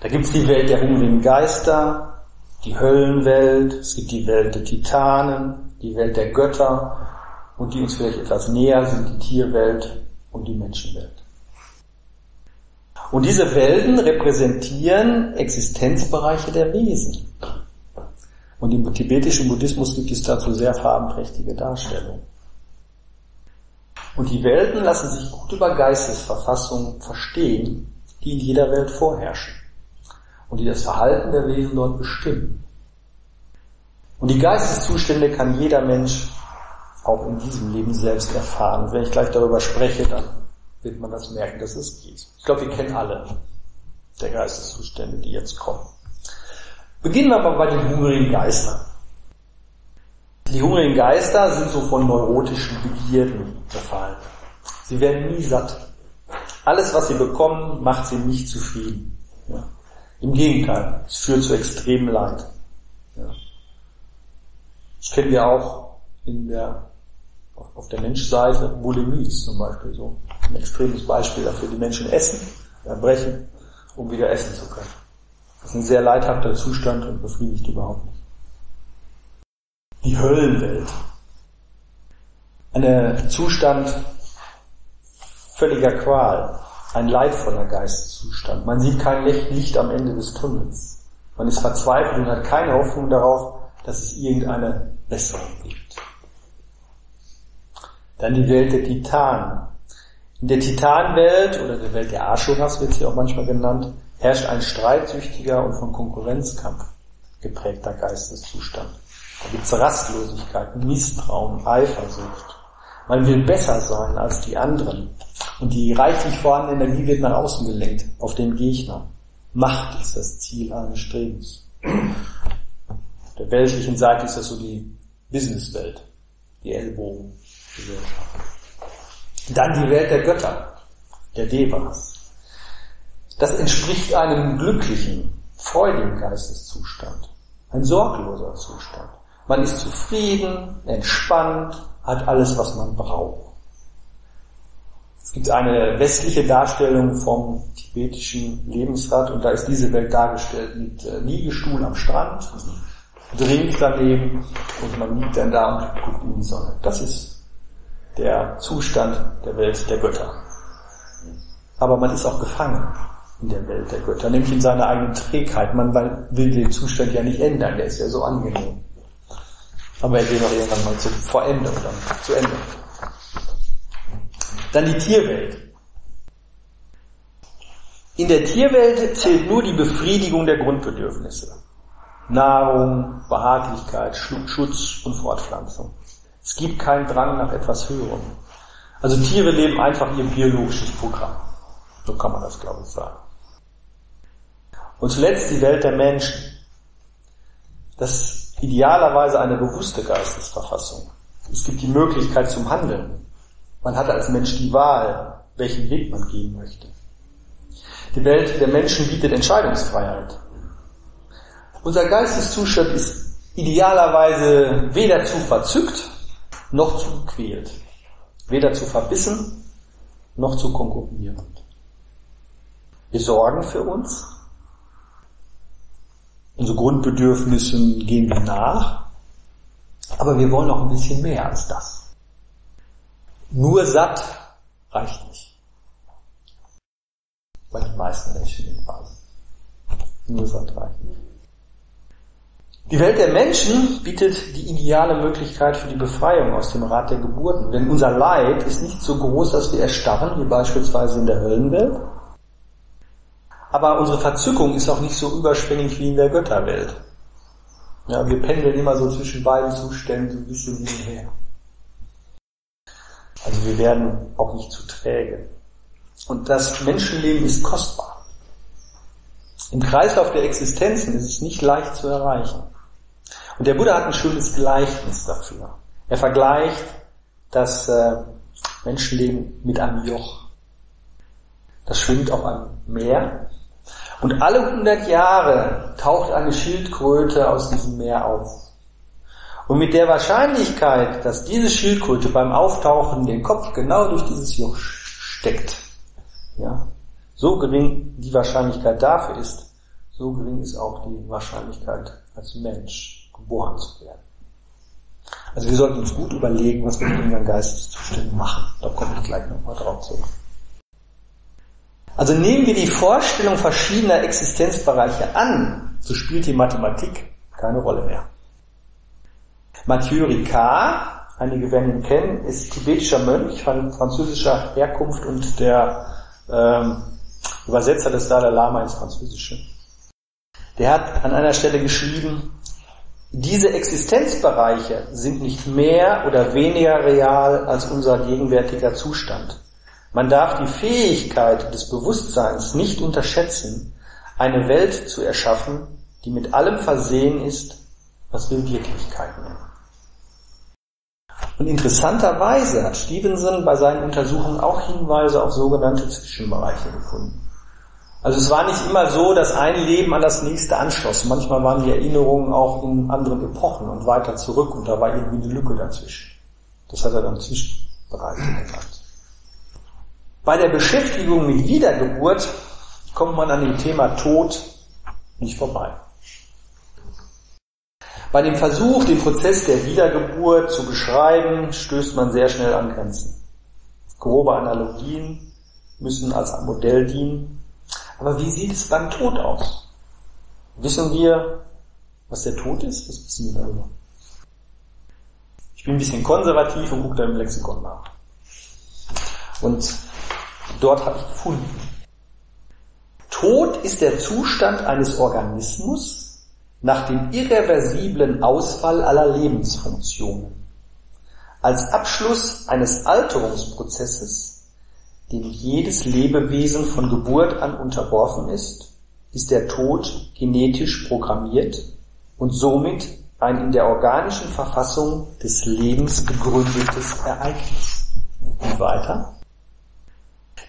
Da gibt es die Welt der hungrigen Geister, die Höllenwelt, es gibt die Welt der Titanen, die Welt der Götter und die uns vielleicht etwas näher sind, die Tierwelt und die Menschenwelt. Und diese Welten repräsentieren Existenzbereiche der Wesen. Und im tibetischen Buddhismus gibt es dazu sehr farbenprächtige Darstellungen. Und die Welten lassen sich gut über Geistesverfassungen verstehen, die in jeder Welt vorherrschen und die das Verhalten der Wesen dort bestimmen. Und die Geisteszustände kann jeder Mensch auch in diesem Leben selbst erfahren. Und wenn ich gleich darüber spreche, dann wird man das merken, dass es geht. Ich glaube, wir kennen alle der Geisteszustände, die jetzt kommen. Beginnen wir aber bei den hungrigen Geistern. Die hungrigen Geister sind so von neurotischen Begierden befallen. Sie werden nie satt. Alles, was sie bekommen, macht sie nicht zufrieden. Ja. Im Gegenteil, es führt zu extremem Leid. Ja. Das kennen wir auch in der, auf der Menschseite. Bulimie zum Beispiel so ein extremes Beispiel dafür. Die Menschen essen, erbrechen, um wieder essen zu können. Das ist ein sehr leidhafter Zustand und befriedigt überhaupt nicht. Die Höllenwelt. Ein Zustand völliger Qual. Ein leidvoller Geisteszustand. Man sieht kein Licht am Ende des Tunnels. Man ist verzweifelt und hat keine Hoffnung darauf, dass es irgendeine Besserung gibt. Dann die Welt der Titanen. In der Titanwelt oder der Welt der Ashuras wird sie auch manchmal genannt, herrscht ein streitsüchtiger und von Konkurrenzkampf geprägter Geisteszustand. Da gibt's Rastlosigkeit, Misstrauen, Eifersucht. Man will besser sein als die anderen. Und die reichlich vorhandene Energie wird nach außen gelenkt, auf den Gegner. Macht ist das Ziel eines Strebens. Auf der weltlichen Seite ist das so die Businesswelt, die Ellbogengesellschaft. Dann die Welt der Götter, der Devas. Das entspricht einem glücklichen, freudigen Geisteszustand. Ein sorgloser Zustand. Man ist zufrieden, entspannt, hat alles, was man braucht. Es gibt eine westliche Darstellung vom tibetischen Lebensrad und da ist diese Welt dargestellt mit äh, Liegestuhl am Strand, Drink daneben und man liegt dann da und guckt in die Sonne. Das ist der Zustand der Welt der Götter. Aber man ist auch gefangen in der Welt der Götter, nämlich in seiner eigenen Trägheit. Man will den Zustand ja nicht ändern, der ist ja so angenehm. Aber er will auch irgendwann mal zur Vollendung, dann zu Ende. Dann die Tierwelt. In der Tierwelt zählt nur die Befriedigung der Grundbedürfnisse. Nahrung, Behaglichkeit, Schutz und Fortpflanzung. Es gibt keinen Drang nach etwas Höherem. Also Tiere leben einfach ihr biologisches Programm. So kann man das, glaube ich, sagen. Und zuletzt die Welt der Menschen. Das idealerweise eine bewusste Geistesverfassung. Es gibt die Möglichkeit zum Handeln. Man hat als Mensch die Wahl, welchen Weg man gehen möchte. Die Welt der Menschen bietet Entscheidungsfreiheit. Unser Geisteszustand ist idealerweise weder zu verzückt noch zu gequält, weder zu verbissen noch zu konkurrierend. Wir sorgen für uns, unsere Grundbedürfnissen gehen wir nach, aber wir wollen noch ein bisschen mehr als das. Nur satt reicht nicht. Bei den meisten Menschen jedenfalls. Nur satt reicht nicht. Die Welt der Menschen bietet die ideale Möglichkeit für die Befreiung aus dem Rad der Geburten. Denn unser Leid ist nicht so groß, dass wir erstarren, wie beispielsweise in der Höllenwelt. Aber unsere Verzückung ist auch nicht so überschwänglich wie in der Götterwelt. Ja, wir pendeln immer so zwischen beiden Zuständen so ein bisschen hin und her. Also wir werden auch nicht zu träge. Und das Menschenleben ist kostbar. Im Kreislauf der Existenzen ist es nicht leicht zu erreichen. Und der Buddha hat ein schönes Gleichnis dafür. Er vergleicht das äh, Menschenleben mit einem Joch. Das schwimmt auf einem Meer. Und alle 100 Jahre taucht eine Schildkröte aus diesem Meer auf. Und mit der Wahrscheinlichkeit, dass diese Schildkröte beim Auftauchen den Kopf genau durch dieses Joch steckt, ja, so gering die Wahrscheinlichkeit dafür ist, so gering ist auch die Wahrscheinlichkeit als Mensch geboren zu werden. Also wir sollten uns gut überlegen, was wir mit unseren Geisteszuständen machen. Da komme ich gleich nochmal drauf zurück. Also nehmen wir die Vorstellung verschiedener Existenzbereiche an, so spielt die Mathematik keine Rolle mehr. Mathieu Ricard, einige werden ihn kennen, ist tibetischer Mönch von französischer Herkunft und der ähm, Übersetzer des Dalai Lama ins Französische. Der hat an einer Stelle geschrieben, diese Existenzbereiche sind nicht mehr oder weniger real als unser gegenwärtiger Zustand. Man darf die Fähigkeit des Bewusstseins nicht unterschätzen, eine Welt zu erschaffen, die mit allem versehen ist, was wir Wirklichkeit nennen. Und interessanterweise hat Stevenson bei seinen Untersuchungen auch Hinweise auf sogenannte Zwischenbereiche gefunden. Also es war nicht immer so, dass ein Leben an das nächste anschloss. Manchmal waren die Erinnerungen auch in anderen Epochen und weiter zurück und da war irgendwie eine Lücke dazwischen. Das hat er dann Zwischenbereiche genannt. Bei der Beschäftigung mit Wiedergeburt kommt man an dem Thema Tod nicht vorbei. Bei dem Versuch, den Prozess der Wiedergeburt zu beschreiben, stößt man sehr schnell an Grenzen. Grobe Analogien müssen als Modell dienen. Aber wie sieht es beim Tod aus? Wissen wir, was der Tod ist? Was wissen wir darüber? Ich bin ein bisschen konservativ und gucke da im Lexikon nach. Und dort habe ich gefunden. Tod ist der Zustand eines Organismus, nach dem irreversiblen Ausfall aller Lebensfunktionen. Als Abschluss eines Alterungsprozesses, dem jedes Lebewesen von Geburt an unterworfen ist, ist der Tod genetisch programmiert und somit ein in der organischen Verfassung des Lebens begründetes Ereignis. Und weiter.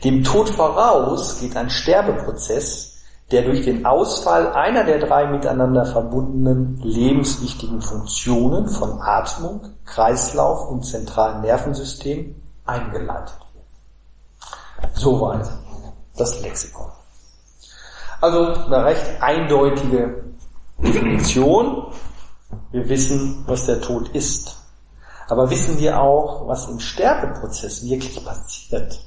Dem Tod voraus geht ein Sterbeprozess, der durch den Ausfall einer der drei miteinander verbundenen lebenswichtigen Funktionen von Atmung, Kreislauf und zentralen Nervensystem eingeleitet wird. Soweit das Lexikon. Also eine recht eindeutige Definition. Wir wissen, was der Tod ist. Aber wissen wir auch, was im Sterbeprozess wirklich passiert?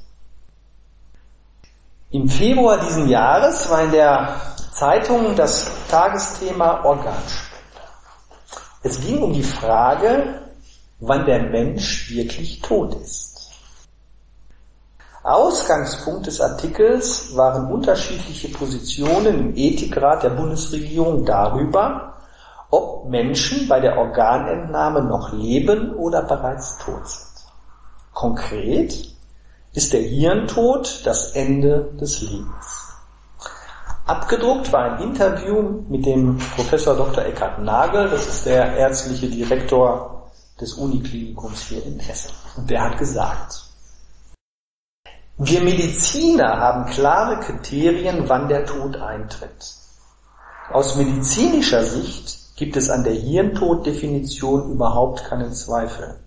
Im Februar diesen Jahres war in der Zeitung das Tagesthema Organspende. Es ging um die Frage, wann der Mensch wirklich tot ist. Ausgangspunkt des Artikels waren unterschiedliche Positionen im Ethikrat der Bundesregierung darüber, ob Menschen bei der Organentnahme noch leben oder bereits tot sind. Konkret ist der Hirntod das Ende des Lebens. Abgedruckt war ein Interview mit dem Professor Dr. Eckhard Nagel, das ist der ärztliche Direktor des Uniklinikums hier in Hessen. Und der hat gesagt, wir Mediziner haben klare Kriterien, wann der Tod eintritt. Aus medizinischer Sicht gibt es an der Hirntoddefinition überhaupt keinen Zweifel.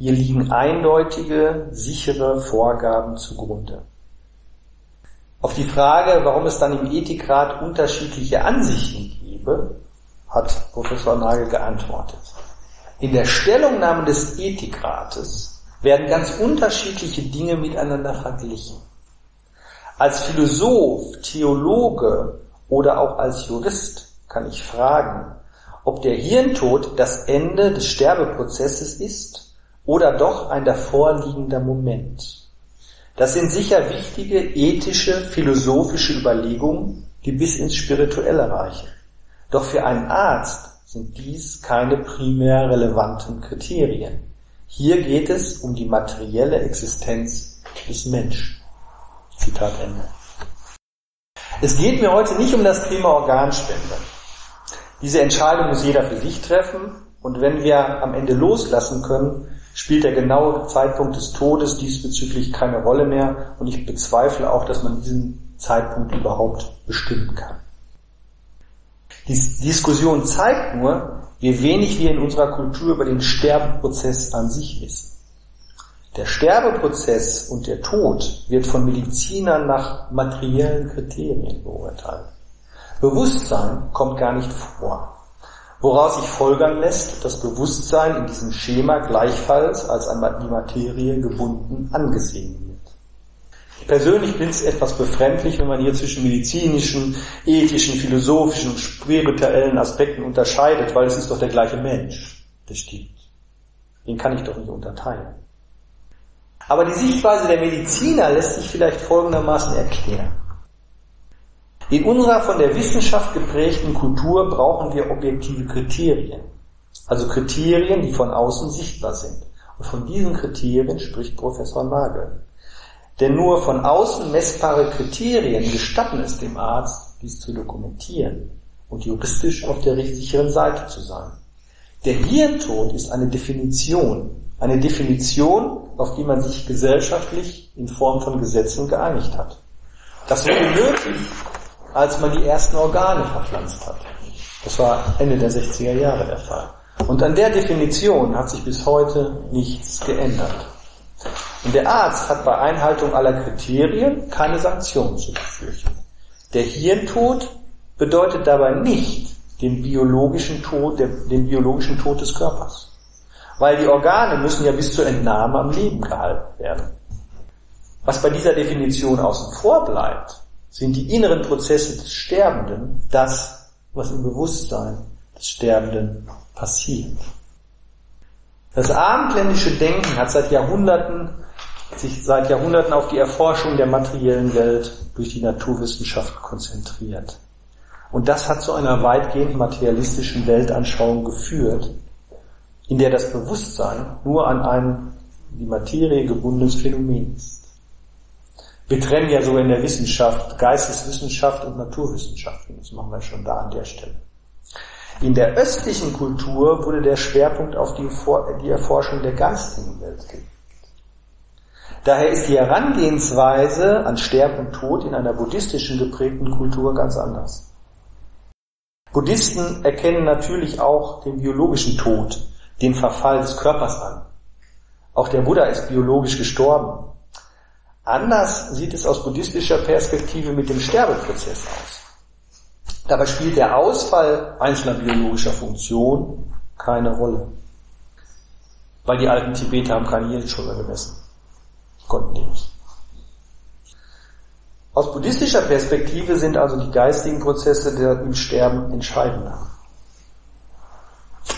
Hier liegen eindeutige, sichere Vorgaben zugrunde. Auf die Frage, warum es dann im Ethikrat unterschiedliche Ansichten gebe, hat Professor Nagel geantwortet. In der Stellungnahme des Ethikrates werden ganz unterschiedliche Dinge miteinander verglichen. Als Philosoph, Theologe oder auch als Jurist kann ich fragen, ob der Hirntod das Ende des Sterbeprozesses ist oder doch ein davorliegender Moment. Das sind sicher wichtige ethische, philosophische Überlegungen, die bis ins Spirituelle reichen. Doch für einen Arzt sind dies keine primär relevanten Kriterien. Hier geht es um die materielle Existenz des Menschen. Zitat Ende. Es geht mir heute nicht um das Thema Organspende. Diese Entscheidung muss jeder für sich treffen und wenn wir am Ende loslassen können, spielt der genaue Zeitpunkt des Todes diesbezüglich keine Rolle mehr und ich bezweifle auch, dass man diesen Zeitpunkt überhaupt bestimmen kann. Die Diskussion zeigt nur, wie wenig wir in unserer Kultur über den Sterbeprozess an sich wissen. Der Sterbeprozess und der Tod wird von Medizinern nach materiellen Kriterien beurteilt. Bewusstsein kommt gar nicht vor woraus sich folgern lässt, dass Bewusstsein in diesem Schema gleichfalls als an die Materie gebunden angesehen wird. Persönlich bin es etwas befremdlich, wenn man hier zwischen medizinischen, ethischen, philosophischen und spirituellen Aspekten unterscheidet, weil es ist doch der gleiche Mensch. Das stimmt. Den kann ich doch nicht unterteilen. Aber die Sichtweise der Mediziner lässt sich vielleicht folgendermaßen erklären. In unserer von der Wissenschaft geprägten Kultur brauchen wir objektive Kriterien. Also Kriterien, die von außen sichtbar sind. Und von diesen Kriterien spricht Professor Nagel. Denn nur von außen messbare Kriterien gestatten es dem Arzt, dies zu dokumentieren und juristisch auf der sicheren Seite zu sein. Der Hirntod ist eine Definition, eine Definition, auf die man sich gesellschaftlich in Form von Gesetzen geeinigt hat. Das wurde nötig, als man die ersten Organe verpflanzt hat. Das war Ende der 60er Jahre der Fall. Und an der Definition hat sich bis heute nichts geändert. Und der Arzt hat bei Einhaltung aller Kriterien keine Sanktionen zu befürchten. Der Hirntod bedeutet dabei nicht den biologischen Tod, den biologischen Tod des Körpers. Weil die Organe müssen ja bis zur Entnahme am Leben gehalten werden. Was bei dieser Definition außen vor bleibt, sind die inneren Prozesse des Sterbenden das, was im Bewusstsein des Sterbenden passiert. Das abendländische Denken hat seit Jahrhunderten sich seit Jahrhunderten auf die Erforschung der materiellen Welt durch die Naturwissenschaft konzentriert. Und das hat zu einer weitgehend materialistischen Weltanschauung geführt, in der das Bewusstsein nur an ein die Materie gebundenes Phänomen ist. Wir trennen ja sogar in der Wissenschaft Geisteswissenschaft und Naturwissenschaften. Das machen wir schon da an der Stelle. In der östlichen Kultur wurde der Schwerpunkt auf die, die Erforschung der geistigen Welt gelegt. Daher ist die Herangehensweise an Sterben und Tod in einer buddhistischen geprägten Kultur ganz anders. Buddhisten erkennen natürlich auch den biologischen Tod, den Verfall des Körpers an. Auch der Buddha ist biologisch gestorben. Anders sieht es aus buddhistischer Perspektive mit dem Sterbeprozess aus. Dabei spielt der Ausfall einzelner biologischer Funktionen keine Rolle. Weil die alten Tibeter haben keine Hirnschulter gemessen. Konnten die nicht. Aus buddhistischer Perspektive sind also die geistigen Prozesse der im Sterben entscheidender.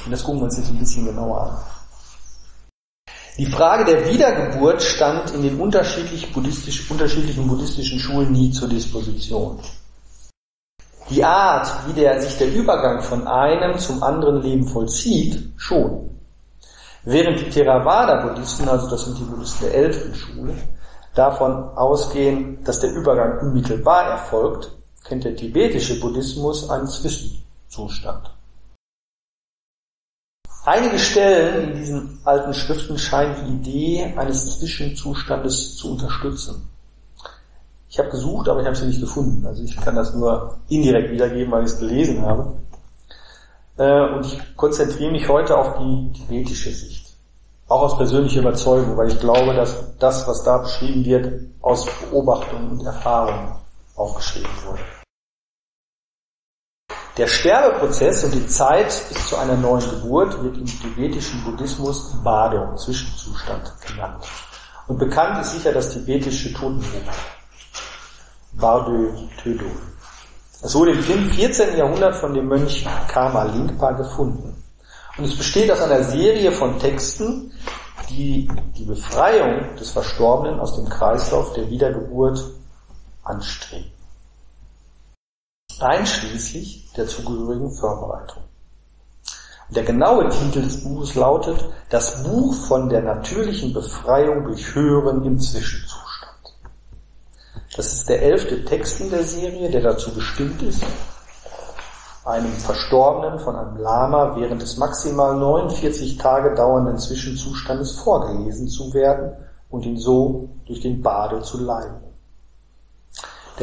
Und das gucken wir uns jetzt ein bisschen genauer an. Die Frage der Wiedergeburt stand in den unterschiedlich buddhistisch, unterschiedlichen buddhistischen Schulen nie zur Disposition. Die Art, wie der, sich der Übergang von einem zum anderen Leben vollzieht, schon. Während die Theravada-Buddhisten, also das sind die Buddhisten der älteren Schule, davon ausgehen, dass der Übergang unmittelbar erfolgt, kennt der tibetische Buddhismus einen Zwischenzustand. Einige Stellen in diesen alten Schriften scheinen die Idee eines Zwischenzustandes zu unterstützen. Ich habe gesucht, aber ich habe sie nicht gefunden. Also ich kann das nur indirekt wiedergeben, weil ich es gelesen habe. Äh, und ich konzentriere mich heute auf die tibetische Sicht. Auch aus persönlicher Überzeugung, weil ich glaube, dass das, was da beschrieben wird, aus Beobachtung und Erfahrung aufgeschrieben wurde. Der Sterbeprozess und die Zeit bis zu einer neuen Geburt wird im tibetischen Buddhismus Bado, Zwischenzustand, genannt. Und bekannt ist sicher das tibetische Totenbuch, Bardo Tödo. Es wurde im 14. Jahrhundert von dem Mönch Karma Lingpa gefunden. Und es besteht aus einer Serie von Texten, die die Befreiung des Verstorbenen aus dem Kreislauf der Wiedergeburt anstreben einschließlich der zugehörigen Vorbereitung. Der genaue Titel des Buches lautet Das Buch von der natürlichen Befreiung durch Hören im Zwischenzustand. Das ist der elfte Text in der Serie, der dazu bestimmt ist, einem Verstorbenen von einem Lama während des maximal 49 Tage dauernden Zwischenzustandes vorgelesen zu werden und ihn so durch den Bade zu leiten.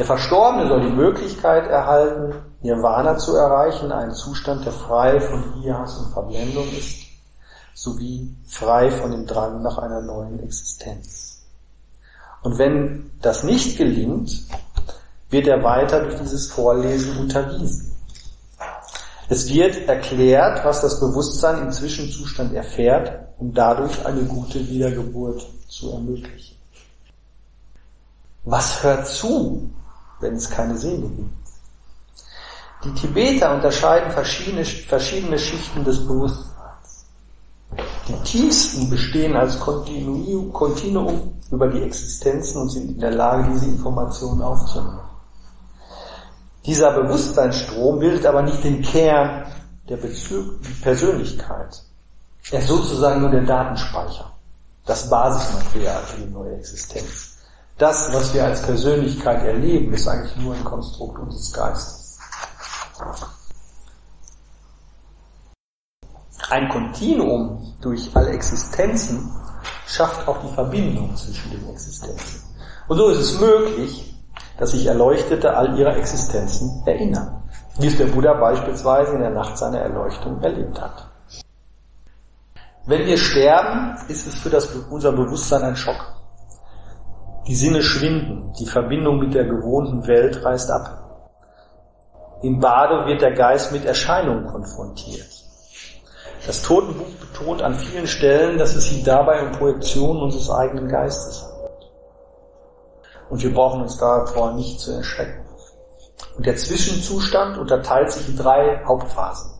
Der Verstorbene soll die Möglichkeit erhalten, Nirvana zu erreichen, einen Zustand, der frei von Hias und Verblendung ist, sowie frei von dem Drang nach einer neuen Existenz. Und wenn das nicht gelingt, wird er weiter durch dieses Vorlesen unterwiesen. Es wird erklärt, was das Bewusstsein im Zwischenzustand erfährt, um dadurch eine gute Wiedergeburt zu ermöglichen. Was hört zu, wenn es keine Seele gibt. Die Tibeter unterscheiden verschiedene, verschiedene Schichten des Bewusstseins. Die tiefsten bestehen als Kontinuum über die Existenzen und sind in der Lage, diese Informationen aufzunehmen. Dieser Bewusstseinsstrom bildet aber nicht den Kern der Persönlichkeit. Er ist sozusagen nur der Datenspeicher, das Basismaterial für die neue Existenz das, was wir als Persönlichkeit erleben, ist eigentlich nur ein Konstrukt unseres Geistes. Ein Kontinuum durch alle Existenzen schafft auch die Verbindung zwischen den Existenzen. Und so ist es möglich, dass sich Erleuchtete all ihrer Existenzen erinnern, wie es der Buddha beispielsweise in der Nacht seiner Erleuchtung erlebt hat. Wenn wir sterben, ist es für das, unser Bewusstsein ein Schock. Die Sinne schwinden, die Verbindung mit der gewohnten Welt reißt ab. Im Bade wird der Geist mit Erscheinungen konfrontiert. Das Totenbuch betont an vielen Stellen, dass es sich dabei um Projektionen unseres eigenen Geistes handelt. Und wir brauchen uns davor nicht zu erschrecken. Und der Zwischenzustand unterteilt sich in drei Hauptphasen.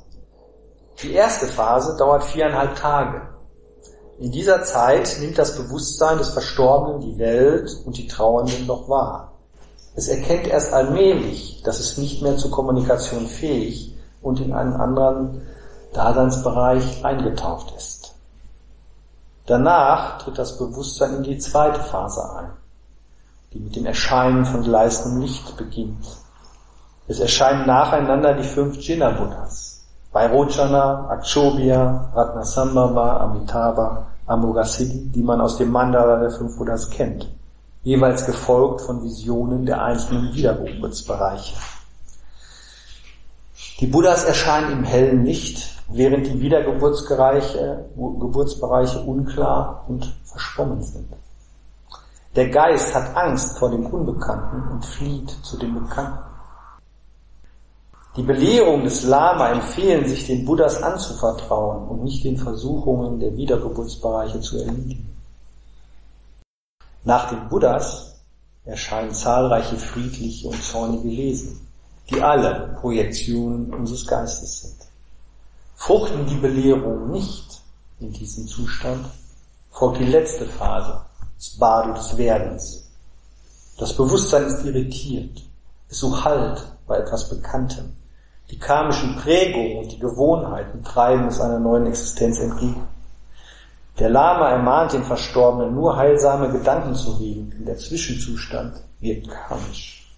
Die erste Phase dauert viereinhalb Tage. In dieser Zeit nimmt das Bewusstsein des Verstorbenen die Welt und die Trauernden noch wahr. Es erkennt erst allmählich, dass es nicht mehr zur Kommunikation fähig und in einen anderen Daseinsbereich eingetaucht ist. Danach tritt das Bewusstsein in die zweite Phase ein, die mit dem Erscheinen von gleißendem Licht beginnt. Es erscheinen nacheinander die fünf Jinnah-Buddhas. Vairocana, Akshobhya, Ratnasambhava, Amitabha, Amoghasiddhi, die man aus dem Mandala der fünf Buddhas kennt, jeweils gefolgt von Visionen der einzelnen Wiedergeburtsbereiche. Die Buddhas erscheinen im hellen Licht, während die Wiedergeburtsbereiche Geburtsbereiche unklar und verschwommen sind. Der Geist hat Angst vor dem Unbekannten und flieht zu dem Bekannten. Die Belehrungen des Lama empfehlen sich den Buddhas anzuvertrauen und nicht den Versuchungen der Wiedergeburtsbereiche zu erliegen. Nach den Buddhas erscheinen zahlreiche friedliche und zornige Wesen, die alle Projektionen unseres Geistes sind. Fruchten die Belehrung nicht in diesem Zustand, folgt die letzte Phase des Badu des Werdens. Das Bewusstsein ist irritiert, es sucht Halt bei etwas Bekanntem. Die karmischen Prägungen und die Gewohnheiten treiben es einer neuen Existenz entgegen. Der Lama ermahnt den Verstorbenen nur heilsame Gedanken zu hegen, denn der Zwischenzustand wird karmisch.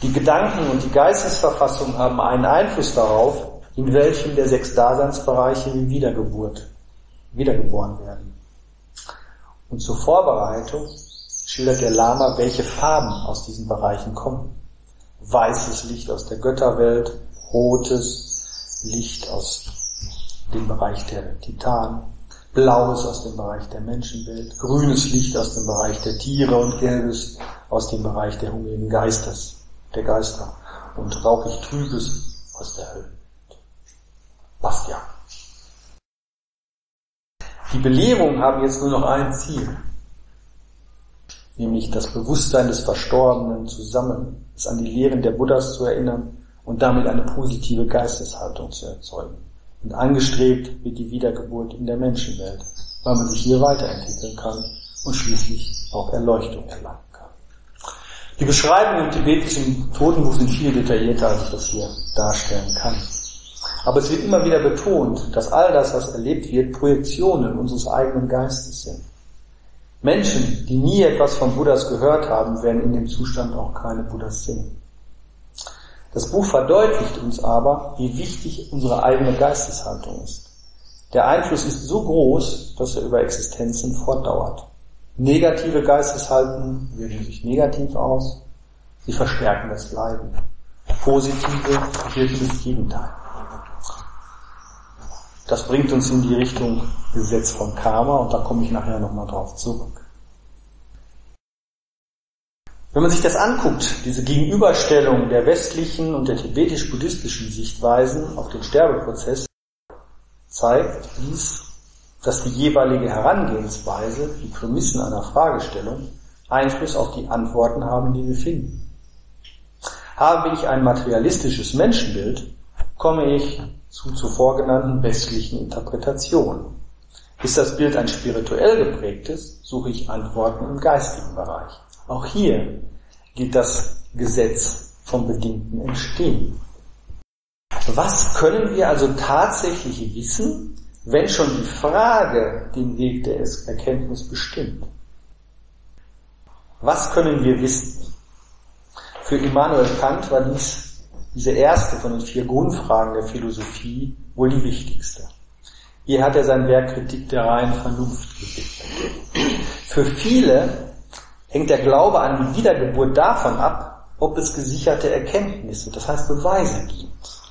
Die Gedanken und die Geistesverfassung haben einen Einfluss darauf, in welchem der sechs Daseinsbereiche wie Wiedergeburt, wiedergeboren werden. Und zur Vorbereitung schildert der Lama, welche Farben aus diesen Bereichen kommen. Weißes Licht aus der Götterwelt, rotes Licht aus dem Bereich der Titanen, blaues aus dem Bereich der Menschenwelt, grünes Licht aus dem Bereich der Tiere und gelbes aus dem Bereich der hungrigen Geistes, der Geister und rauchig trübes aus der Hölle. Ja. Die Belehrungen haben jetzt nur noch ein Ziel, nämlich das Bewusstsein des Verstorbenen zu sammeln, es an die Lehren der Buddhas zu erinnern und damit eine positive Geisteshaltung zu erzeugen. Und angestrebt wird die Wiedergeburt in der Menschenwelt, weil man sich hier weiterentwickeln kann und schließlich auch Erleuchtung erlangen kann. Die Beschreibungen im tibetischen Totenbuch sind viel detaillierter, als ich das hier darstellen kann. Aber es wird immer wieder betont, dass all das, was erlebt wird, Projektionen unseres eigenen Geistes sind. Menschen, die nie etwas von Buddhas gehört haben, werden in dem Zustand auch keine Buddhas sehen. Das Buch verdeutlicht uns aber, wie wichtig unsere eigene Geisteshaltung ist. Der Einfluss ist so groß, dass er über Existenzen fortdauert. Negative Geisteshalten wirken sich negativ aus, sie verstärken das Leiden. Positive wirken das Gegenteil. Das bringt uns in die Richtung Gesetz von Karma und da komme ich nachher nochmal drauf zurück. Wenn man sich das anguckt, diese Gegenüberstellung der westlichen und der tibetisch-buddhistischen Sichtweisen auf den Sterbeprozess, zeigt dies, dass die jeweilige Herangehensweise, die Prämissen einer Fragestellung, Einfluss auf die Antworten haben, die wir finden. Habe ich ein materialistisches Menschenbild, komme ich zu zuvor genannten westlichen Interpretationen. Ist das Bild ein spirituell geprägtes, suche ich Antworten im geistigen Bereich. Auch hier gilt das Gesetz vom bedingten Entstehen. Was können wir also tatsächlich wissen, wenn schon die Frage den Weg der Erkenntnis bestimmt? Was können wir wissen? Für Immanuel Kant war dies diese erste von den vier Grundfragen der Philosophie wohl die wichtigste. Hier hat er sein Werk Kritik der reinen Vernunft gewidmet. Für viele hängt der Glaube an die Wiedergeburt davon ab, ob es gesicherte Erkenntnisse, das heißt Beweise gibt.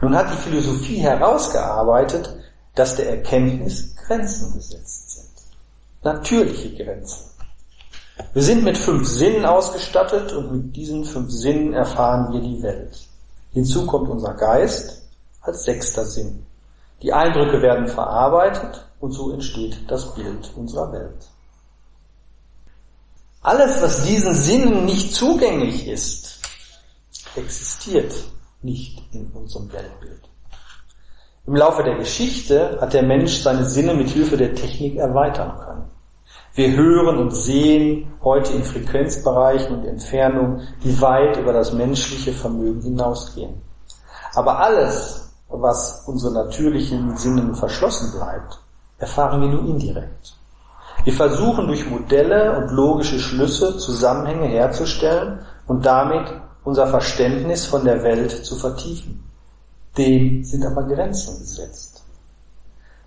Nun hat die Philosophie herausgearbeitet, dass der Erkenntnis Grenzen gesetzt sind. Natürliche Grenzen. Wir sind mit fünf Sinnen ausgestattet und mit diesen fünf Sinnen erfahren wir die Welt. Hinzu kommt unser Geist als sechster Sinn. Die Eindrücke werden verarbeitet und so entsteht das Bild unserer Welt. Alles, was diesen Sinnen nicht zugänglich ist, existiert nicht in unserem Weltbild. Im Laufe der Geschichte hat der Mensch seine Sinne mit Hilfe der Technik erweitern können. Wir hören und sehen heute in Frequenzbereichen und Entfernungen, die weit über das menschliche Vermögen hinausgehen. Aber alles, was unsere natürlichen Sinnen verschlossen bleibt, erfahren wir nur indirekt. Wir versuchen durch Modelle und logische Schlüsse Zusammenhänge herzustellen und damit unser Verständnis von der Welt zu vertiefen. Dem sind aber Grenzen gesetzt.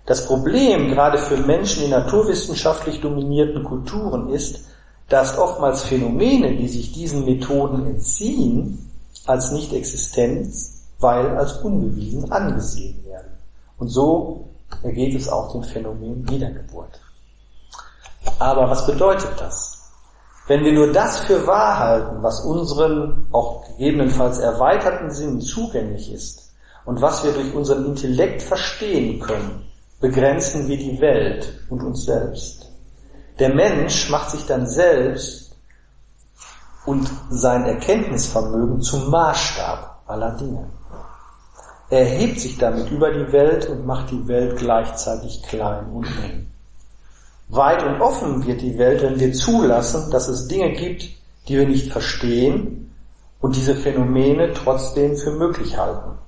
Das Problem gerade für Menschen in naturwissenschaftlich dominierten Kulturen ist, dass oftmals Phänomene, die sich diesen Methoden entziehen, als nicht existent, weil als unbewiesen angesehen werden. Und so ergeht es auch dem Phänomen Wiedergeburt. Aber was bedeutet das? Wenn wir nur das für wahr halten, was unseren auch gegebenenfalls erweiterten Sinnen zugänglich ist und was wir durch unseren Intellekt verstehen können, begrenzen wir die Welt und uns selbst. Der Mensch macht sich dann selbst und sein Erkenntnisvermögen zum Maßstab aller Dinge. Er erhebt sich damit über die Welt und macht die Welt gleichzeitig klein und eng. Weit und offen wird die Welt, wenn wir zulassen, dass es Dinge gibt, die wir nicht verstehen und diese Phänomene trotzdem für möglich halten.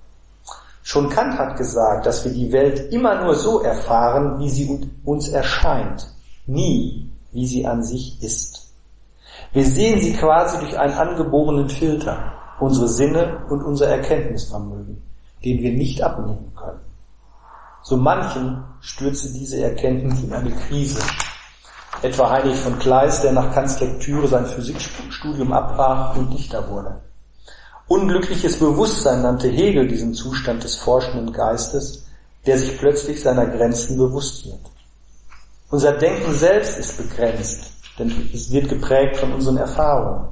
Schon Kant hat gesagt, dass wir die Welt immer nur so erfahren, wie sie uns erscheint, nie wie sie an sich ist. Wir sehen sie quasi durch einen angeborenen Filter, unsere Sinne und unser Erkenntnisvermögen, den wir nicht abnehmen können. So manchen stürzte diese Erkenntnis in eine Krise. Etwa Heinrich von Kleist, der nach Kants Lektüre sein Physikstudium abbrach und Dichter wurde. Unglückliches Bewusstsein nannte Hegel diesen Zustand des forschenden Geistes, der sich plötzlich seiner Grenzen bewusst wird. Unser Denken selbst ist begrenzt, denn es wird geprägt von unseren Erfahrungen.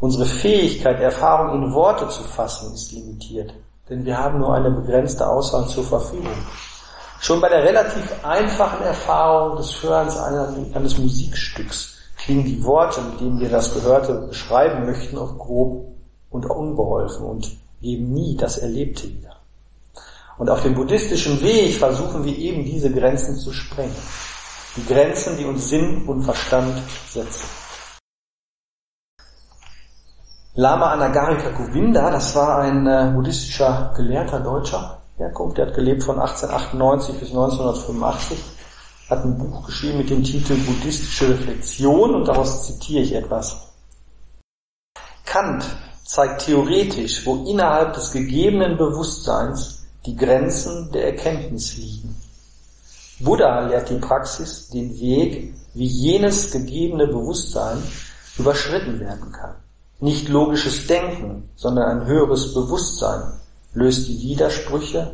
Unsere Fähigkeit, Erfahrungen in Worte zu fassen, ist limitiert, denn wir haben nur eine begrenzte Auswahl zur Verfügung. Schon bei der relativ einfachen Erfahrung des Hörens eines Musikstücks klingen die Worte, mit denen wir das Gehörte beschreiben möchten, oft grob und unbeholfen und geben nie das Erlebte wieder. Und auf dem buddhistischen Weg versuchen wir eben diese Grenzen zu sprengen. Die Grenzen, die uns Sinn und Verstand setzen. Lama Anagarika Govinda, das war ein äh, buddhistischer Gelehrter Deutscher Herkunft, der hat gelebt von 1898 bis 1985, hat ein Buch geschrieben mit dem Titel Buddhistische Reflexion und daraus zitiere ich etwas. Kant zeigt theoretisch, wo innerhalb des gegebenen Bewusstseins die Grenzen der Erkenntnis liegen. Buddha lehrt die Praxis den Weg, wie jenes gegebene Bewusstsein überschritten werden kann. Nicht logisches Denken, sondern ein höheres Bewusstsein löst die Widersprüche,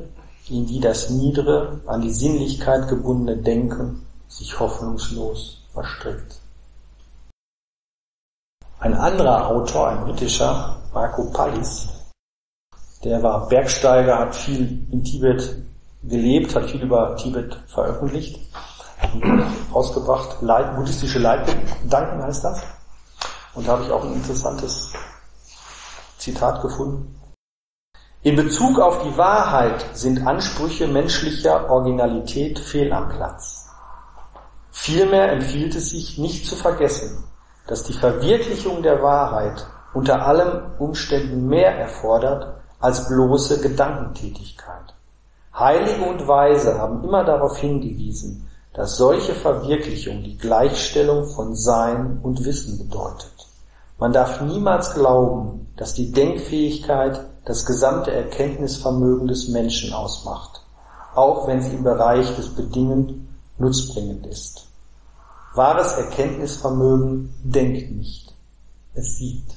in die das niedere, an die Sinnlichkeit gebundene Denken sich hoffnungslos verstrickt. Ein anderer Autor, ein britischer, Marco Pallis, der war Bergsteiger, hat viel in Tibet gelebt, hat viel über Tibet veröffentlicht, ausgebracht, Leit, buddhistische Leitgedanken heißt das. Und da habe ich auch ein interessantes Zitat gefunden. In Bezug auf die Wahrheit sind Ansprüche menschlicher Originalität fehl am Platz. Vielmehr empfiehlt es sich nicht zu vergessen, dass die Verwirklichung der Wahrheit unter allen Umständen mehr erfordert als bloße Gedankentätigkeit. Heilige und Weise haben immer darauf hingewiesen, dass solche Verwirklichung die Gleichstellung von Sein und Wissen bedeutet. Man darf niemals glauben, dass die Denkfähigkeit das gesamte Erkenntnisvermögen des Menschen ausmacht, auch wenn sie im Bereich des bedingend nutzbringend ist. Wahres Erkenntnisvermögen denkt nicht, es sieht.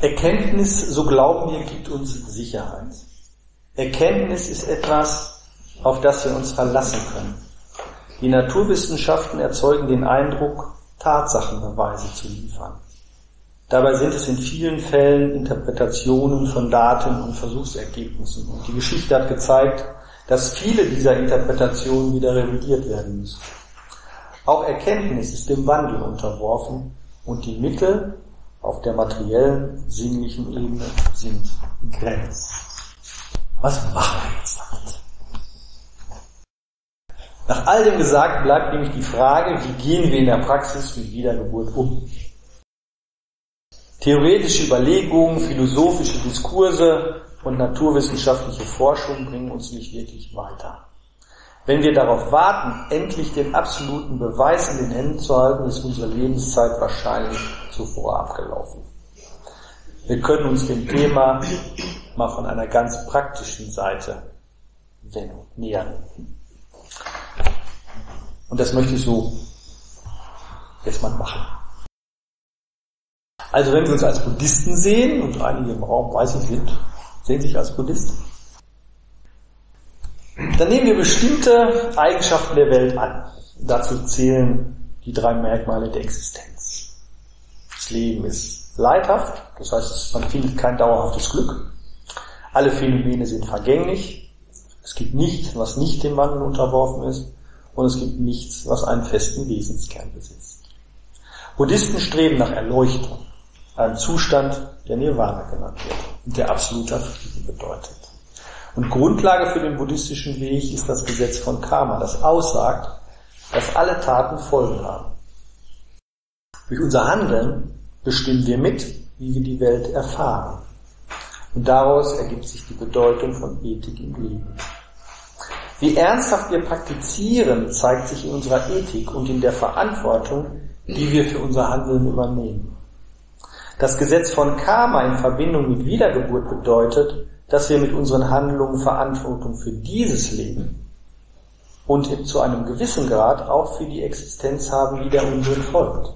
Erkenntnis, so glauben wir, gibt uns Sicherheit. Erkenntnis ist etwas, auf das wir uns verlassen können. Die Naturwissenschaften erzeugen den Eindruck, Tatsachenbeweise zu liefern. Dabei sind es in vielen Fällen Interpretationen von Daten und Versuchsergebnissen. Und die Geschichte hat gezeigt, dass viele dieser Interpretationen wieder revidiert werden müssen. Auch Erkenntnis ist dem Wandel unterworfen und die Mittel auf der materiellen, sinnlichen Ebene sind begrenzt. Was machen wir jetzt damit? Nach all dem Gesagten bleibt nämlich die Frage, wie gehen wir in der Praxis mit Wiedergeburt um? Theoretische Überlegungen, philosophische Diskurse und naturwissenschaftliche Forschung bringen uns nicht wirklich weiter. Wenn wir darauf warten, endlich den absoluten Beweis in den Händen zu halten, ist unsere Lebenszeit wahrscheinlich zuvor abgelaufen. Wir können uns dem Thema mal von einer ganz praktischen Seite nähern. Und das möchte ich so jetzt mal machen. Also wenn wir uns als Buddhisten sehen, und einige im Raum weiß ich sind, sehen sich als Buddhisten, dann nehmen wir bestimmte Eigenschaften der Welt an. Dazu zählen die drei Merkmale der Existenz. Das Leben ist leidhaft, das heißt, man findet kein dauerhaftes Glück. Alle Phänomene sind vergänglich. Es gibt nichts, was nicht dem Wandel unterworfen ist. Und es gibt nichts, was einen festen Wesenskern besitzt. Buddhisten streben nach Erleuchtung, einem Zustand, der Nirvana genannt wird und der absoluter Frieden bedeutet. Und Grundlage für den buddhistischen Weg ist das Gesetz von Karma, das aussagt, dass alle Taten Folgen haben. Durch unser Handeln bestimmen wir mit, wie wir die Welt erfahren. Und daraus ergibt sich die Bedeutung von Ethik im Leben. Wie ernsthaft wir praktizieren, zeigt sich in unserer Ethik und in der Verantwortung, die wir für unser Handeln übernehmen. Das Gesetz von Karma in Verbindung mit Wiedergeburt bedeutet, dass wir mit unseren Handlungen Verantwortung für dieses Leben und zu einem gewissen Grad auch für die Existenz haben, die der unseren folgt.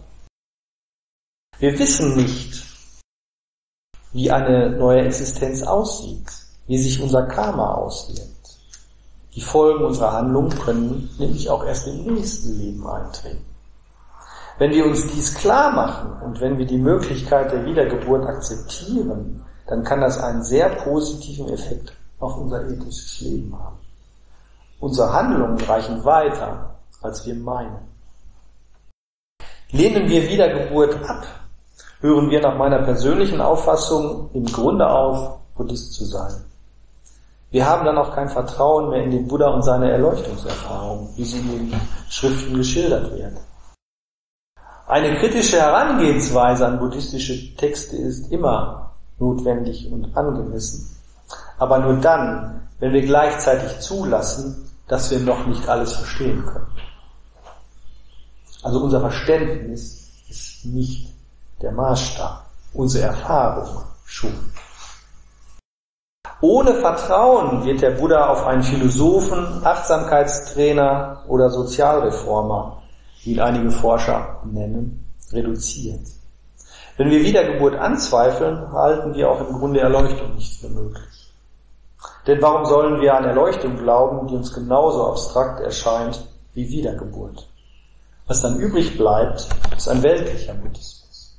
Wir wissen nicht, wie eine neue Existenz aussieht, wie sich unser Karma auswirkt. Die Folgen unserer Handlungen können nämlich auch erst im nächsten Leben eintreten. Wenn wir uns dies klar machen und wenn wir die Möglichkeit der Wiedergeburt akzeptieren, dann kann das einen sehr positiven Effekt auf unser ethisches Leben haben. Unsere Handlungen reichen weiter, als wir meinen. Lehnen wir Wiedergeburt ab, hören wir nach meiner persönlichen Auffassung im Grunde auf, Buddhist zu sein. Wir haben dann auch kein Vertrauen mehr in den Buddha und seine Erleuchtungserfahrung, wie sie in den Schriften geschildert werden. Eine kritische Herangehensweise an buddhistische Texte ist immer notwendig und angemessen. Aber nur dann, wenn wir gleichzeitig zulassen, dass wir noch nicht alles verstehen können. Also unser Verständnis ist nicht der Maßstab, unsere Erfahrung schon. Ohne Vertrauen wird der Buddha auf einen Philosophen, Achtsamkeitstrainer oder Sozialreformer wie ihn einige Forscher nennen, reduziert. Wenn wir Wiedergeburt anzweifeln, halten wir auch im Grunde Erleuchtung nicht für möglich. Denn warum sollen wir an Erleuchtung glauben, die uns genauso abstrakt erscheint wie Wiedergeburt? Was dann übrig bleibt, ist ein weltlicher Buddhismus.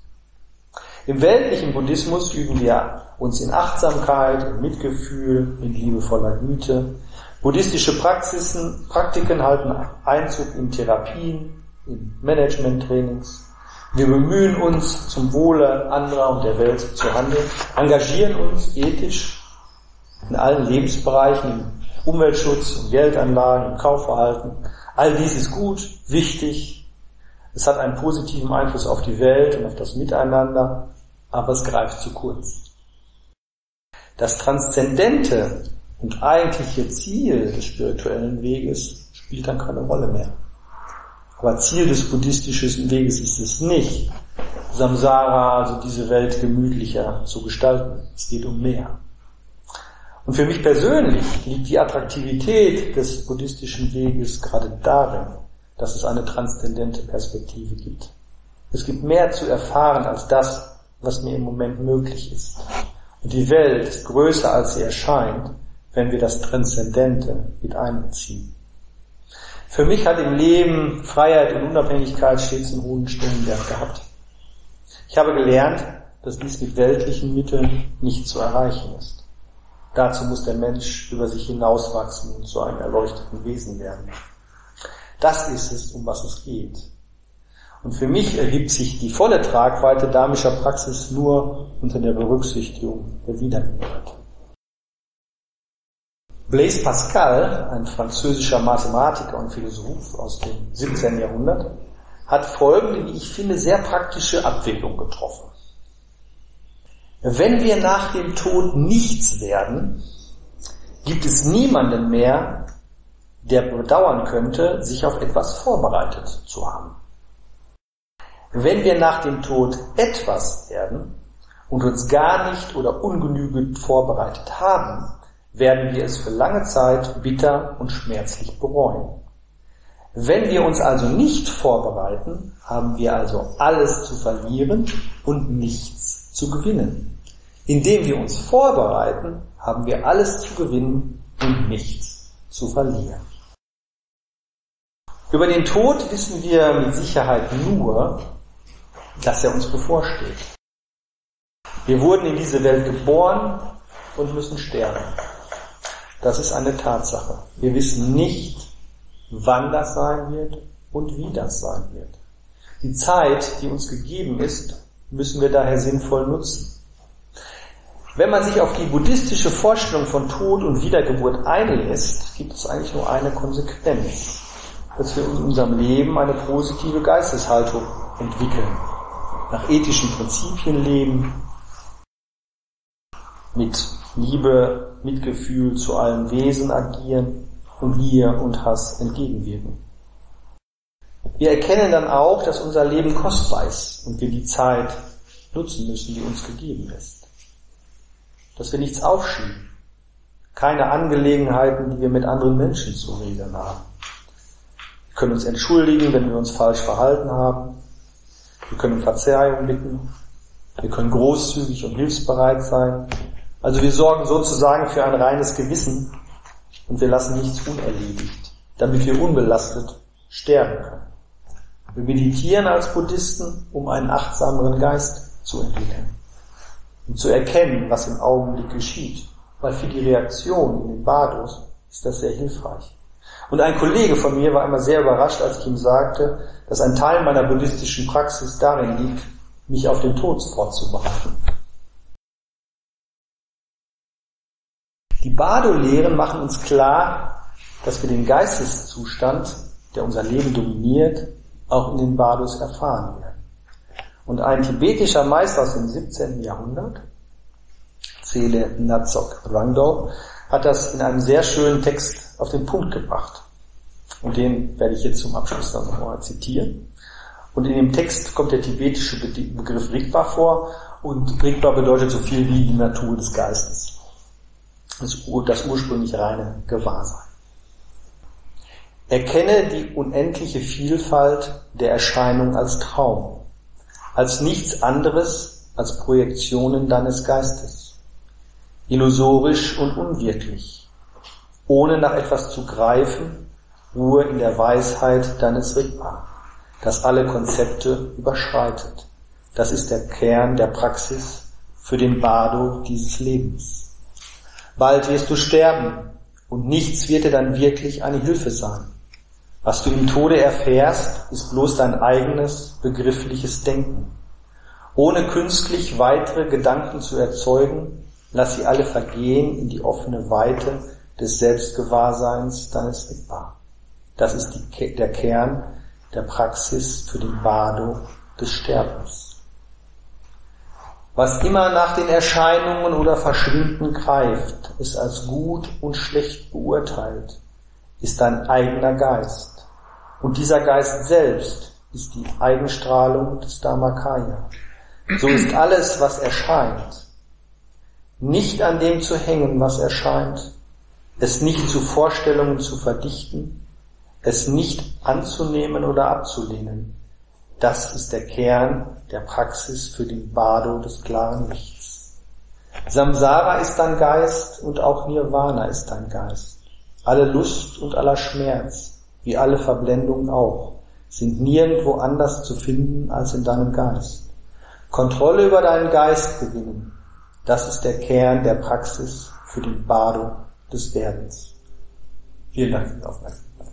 Im weltlichen Buddhismus üben wir uns in Achtsamkeit, in Mitgefühl, in liebevoller Güte. Buddhistische Praxisen, Praktiken halten Einzug in Therapien, Management-Trainings. Wir bemühen uns zum Wohle anderer und der Welt zu handeln, engagieren uns ethisch in allen Lebensbereichen, im Umweltschutz, im Geldanlagen, im Kaufverhalten. All dies ist gut, wichtig. Es hat einen positiven Einfluss auf die Welt und auf das Miteinander, aber es greift zu kurz. Das transzendente und eigentliche Ziel des spirituellen Weges spielt dann keine Rolle mehr. Aber Ziel des buddhistischen Weges ist es nicht, Samsara, also diese Welt gemütlicher zu gestalten. Es geht um mehr. Und für mich persönlich liegt die Attraktivität des buddhistischen Weges gerade darin, dass es eine transzendente Perspektive gibt. Es gibt mehr zu erfahren als das, was mir im Moment möglich ist. Und die Welt ist größer als sie erscheint, wenn wir das Transzendente mit einbeziehen. Für mich hat im Leben Freiheit und Unabhängigkeit stets einen hohen Stellenwert gehabt. Ich habe gelernt, dass dies mit weltlichen Mitteln nicht zu erreichen ist. Dazu muss der Mensch über sich hinauswachsen und zu einem erleuchteten Wesen werden. Das ist es, um was es geht. Und für mich ergibt sich die volle Tragweite damischer Praxis nur unter der Berücksichtigung der Wiedergeburt. Blaise Pascal, ein französischer Mathematiker und Philosoph aus dem 17. Jahrhundert, hat folgende, wie ich finde, sehr praktische Abwägung getroffen. Wenn wir nach dem Tod nichts werden, gibt es niemanden mehr, der bedauern könnte, sich auf etwas vorbereitet zu haben. Wenn wir nach dem Tod etwas werden und uns gar nicht oder ungenügend vorbereitet haben, werden wir es für lange Zeit bitter und schmerzlich bereuen. Wenn wir uns also nicht vorbereiten, haben wir also alles zu verlieren und nichts zu gewinnen. Indem wir uns vorbereiten, haben wir alles zu gewinnen und nichts zu verlieren. Über den Tod wissen wir mit Sicherheit nur, dass er uns bevorsteht. Wir wurden in diese Welt geboren und müssen sterben. Das ist eine Tatsache. Wir wissen nicht, wann das sein wird und wie das sein wird. Die Zeit, die uns gegeben ist, müssen wir daher sinnvoll nutzen. Wenn man sich auf die buddhistische Vorstellung von Tod und Wiedergeburt einlässt, gibt es eigentlich nur eine Konsequenz, dass wir in unserem Leben eine positive Geisteshaltung entwickeln, nach ethischen Prinzipien leben, mit Liebe, Mitgefühl zu allen Wesen agieren und Gier und Hass entgegenwirken. Wir erkennen dann auch, dass unser Leben kostbar ist und wir die Zeit nutzen müssen, die uns gegeben ist. Dass wir nichts aufschieben. Keine Angelegenheiten, die wir mit anderen Menschen zu regeln haben. Wir können uns entschuldigen, wenn wir uns falsch verhalten haben. Wir können Verzeihung bitten. Wir können großzügig und hilfsbereit sein. Also wir sorgen sozusagen für ein reines Gewissen und wir lassen nichts unerledigt, damit wir unbelastet sterben können. Wir meditieren als Buddhisten, um einen achtsameren Geist zu entwickeln um zu erkennen, was im Augenblick geschieht. Weil für die Reaktion in den Bados ist das sehr hilfreich. Und ein Kollege von mir war einmal sehr überrascht, als ich ihm sagte, dass ein Teil meiner buddhistischen Praxis darin liegt, mich auf den Tod vorzubereiten. Die Bado-Lehren machen uns klar, dass wir den Geisteszustand, der unser Leben dominiert, auch in den Bados erfahren werden. Und ein tibetischer Meister aus dem 17. Jahrhundert, Zele Natsok Rangdo, hat das in einem sehr schönen Text auf den Punkt gebracht. Und den werde ich jetzt zum Abschluss dann nochmal zitieren. Und in dem Text kommt der tibetische Begriff Rigpa vor und Rigpa bedeutet so viel wie die Natur des Geistes. Das, das ursprünglich reine Gewahrsein. Erkenne die unendliche Vielfalt der Erscheinung als Traum, als nichts anderes als Projektionen deines Geistes, illusorisch und unwirklich, ohne nach etwas zu greifen, ruhe in der Weisheit deines Rigpa, das alle Konzepte überschreitet. Das ist der Kern der Praxis für den Bardo dieses Lebens. Bald wirst du sterben und nichts wird dir dann wirklich eine Hilfe sein. Was du im Tode erfährst, ist bloß dein eigenes begriffliches Denken. Ohne künstlich weitere Gedanken zu erzeugen, lass sie alle vergehen in die offene Weite des Selbstgewahrseins deines Nibbana. Das ist die, der Kern der Praxis für den Bado des Sterbens. Was immer nach den Erscheinungen oder Verschwinden greift, ist als gut und schlecht beurteilt, ist dein eigener Geist. Und dieser Geist selbst ist die Eigenstrahlung des Dharmakaya. So ist alles, was erscheint, nicht an dem zu hängen, was erscheint, es nicht zu Vorstellungen zu verdichten, es nicht anzunehmen oder abzulehnen. Das ist der Kern der Praxis für den Bado des klaren Lichts. Samsara ist dein Geist und auch Nirvana ist dein Geist. Alle Lust und aller Schmerz, wie alle Verblendungen auch, sind nirgendwo anders zu finden als in deinem Geist. Kontrolle über deinen Geist gewinnen, das ist der Kern der Praxis für den Bado des Werdens. Vielen Dank für die Aufmerksamkeit.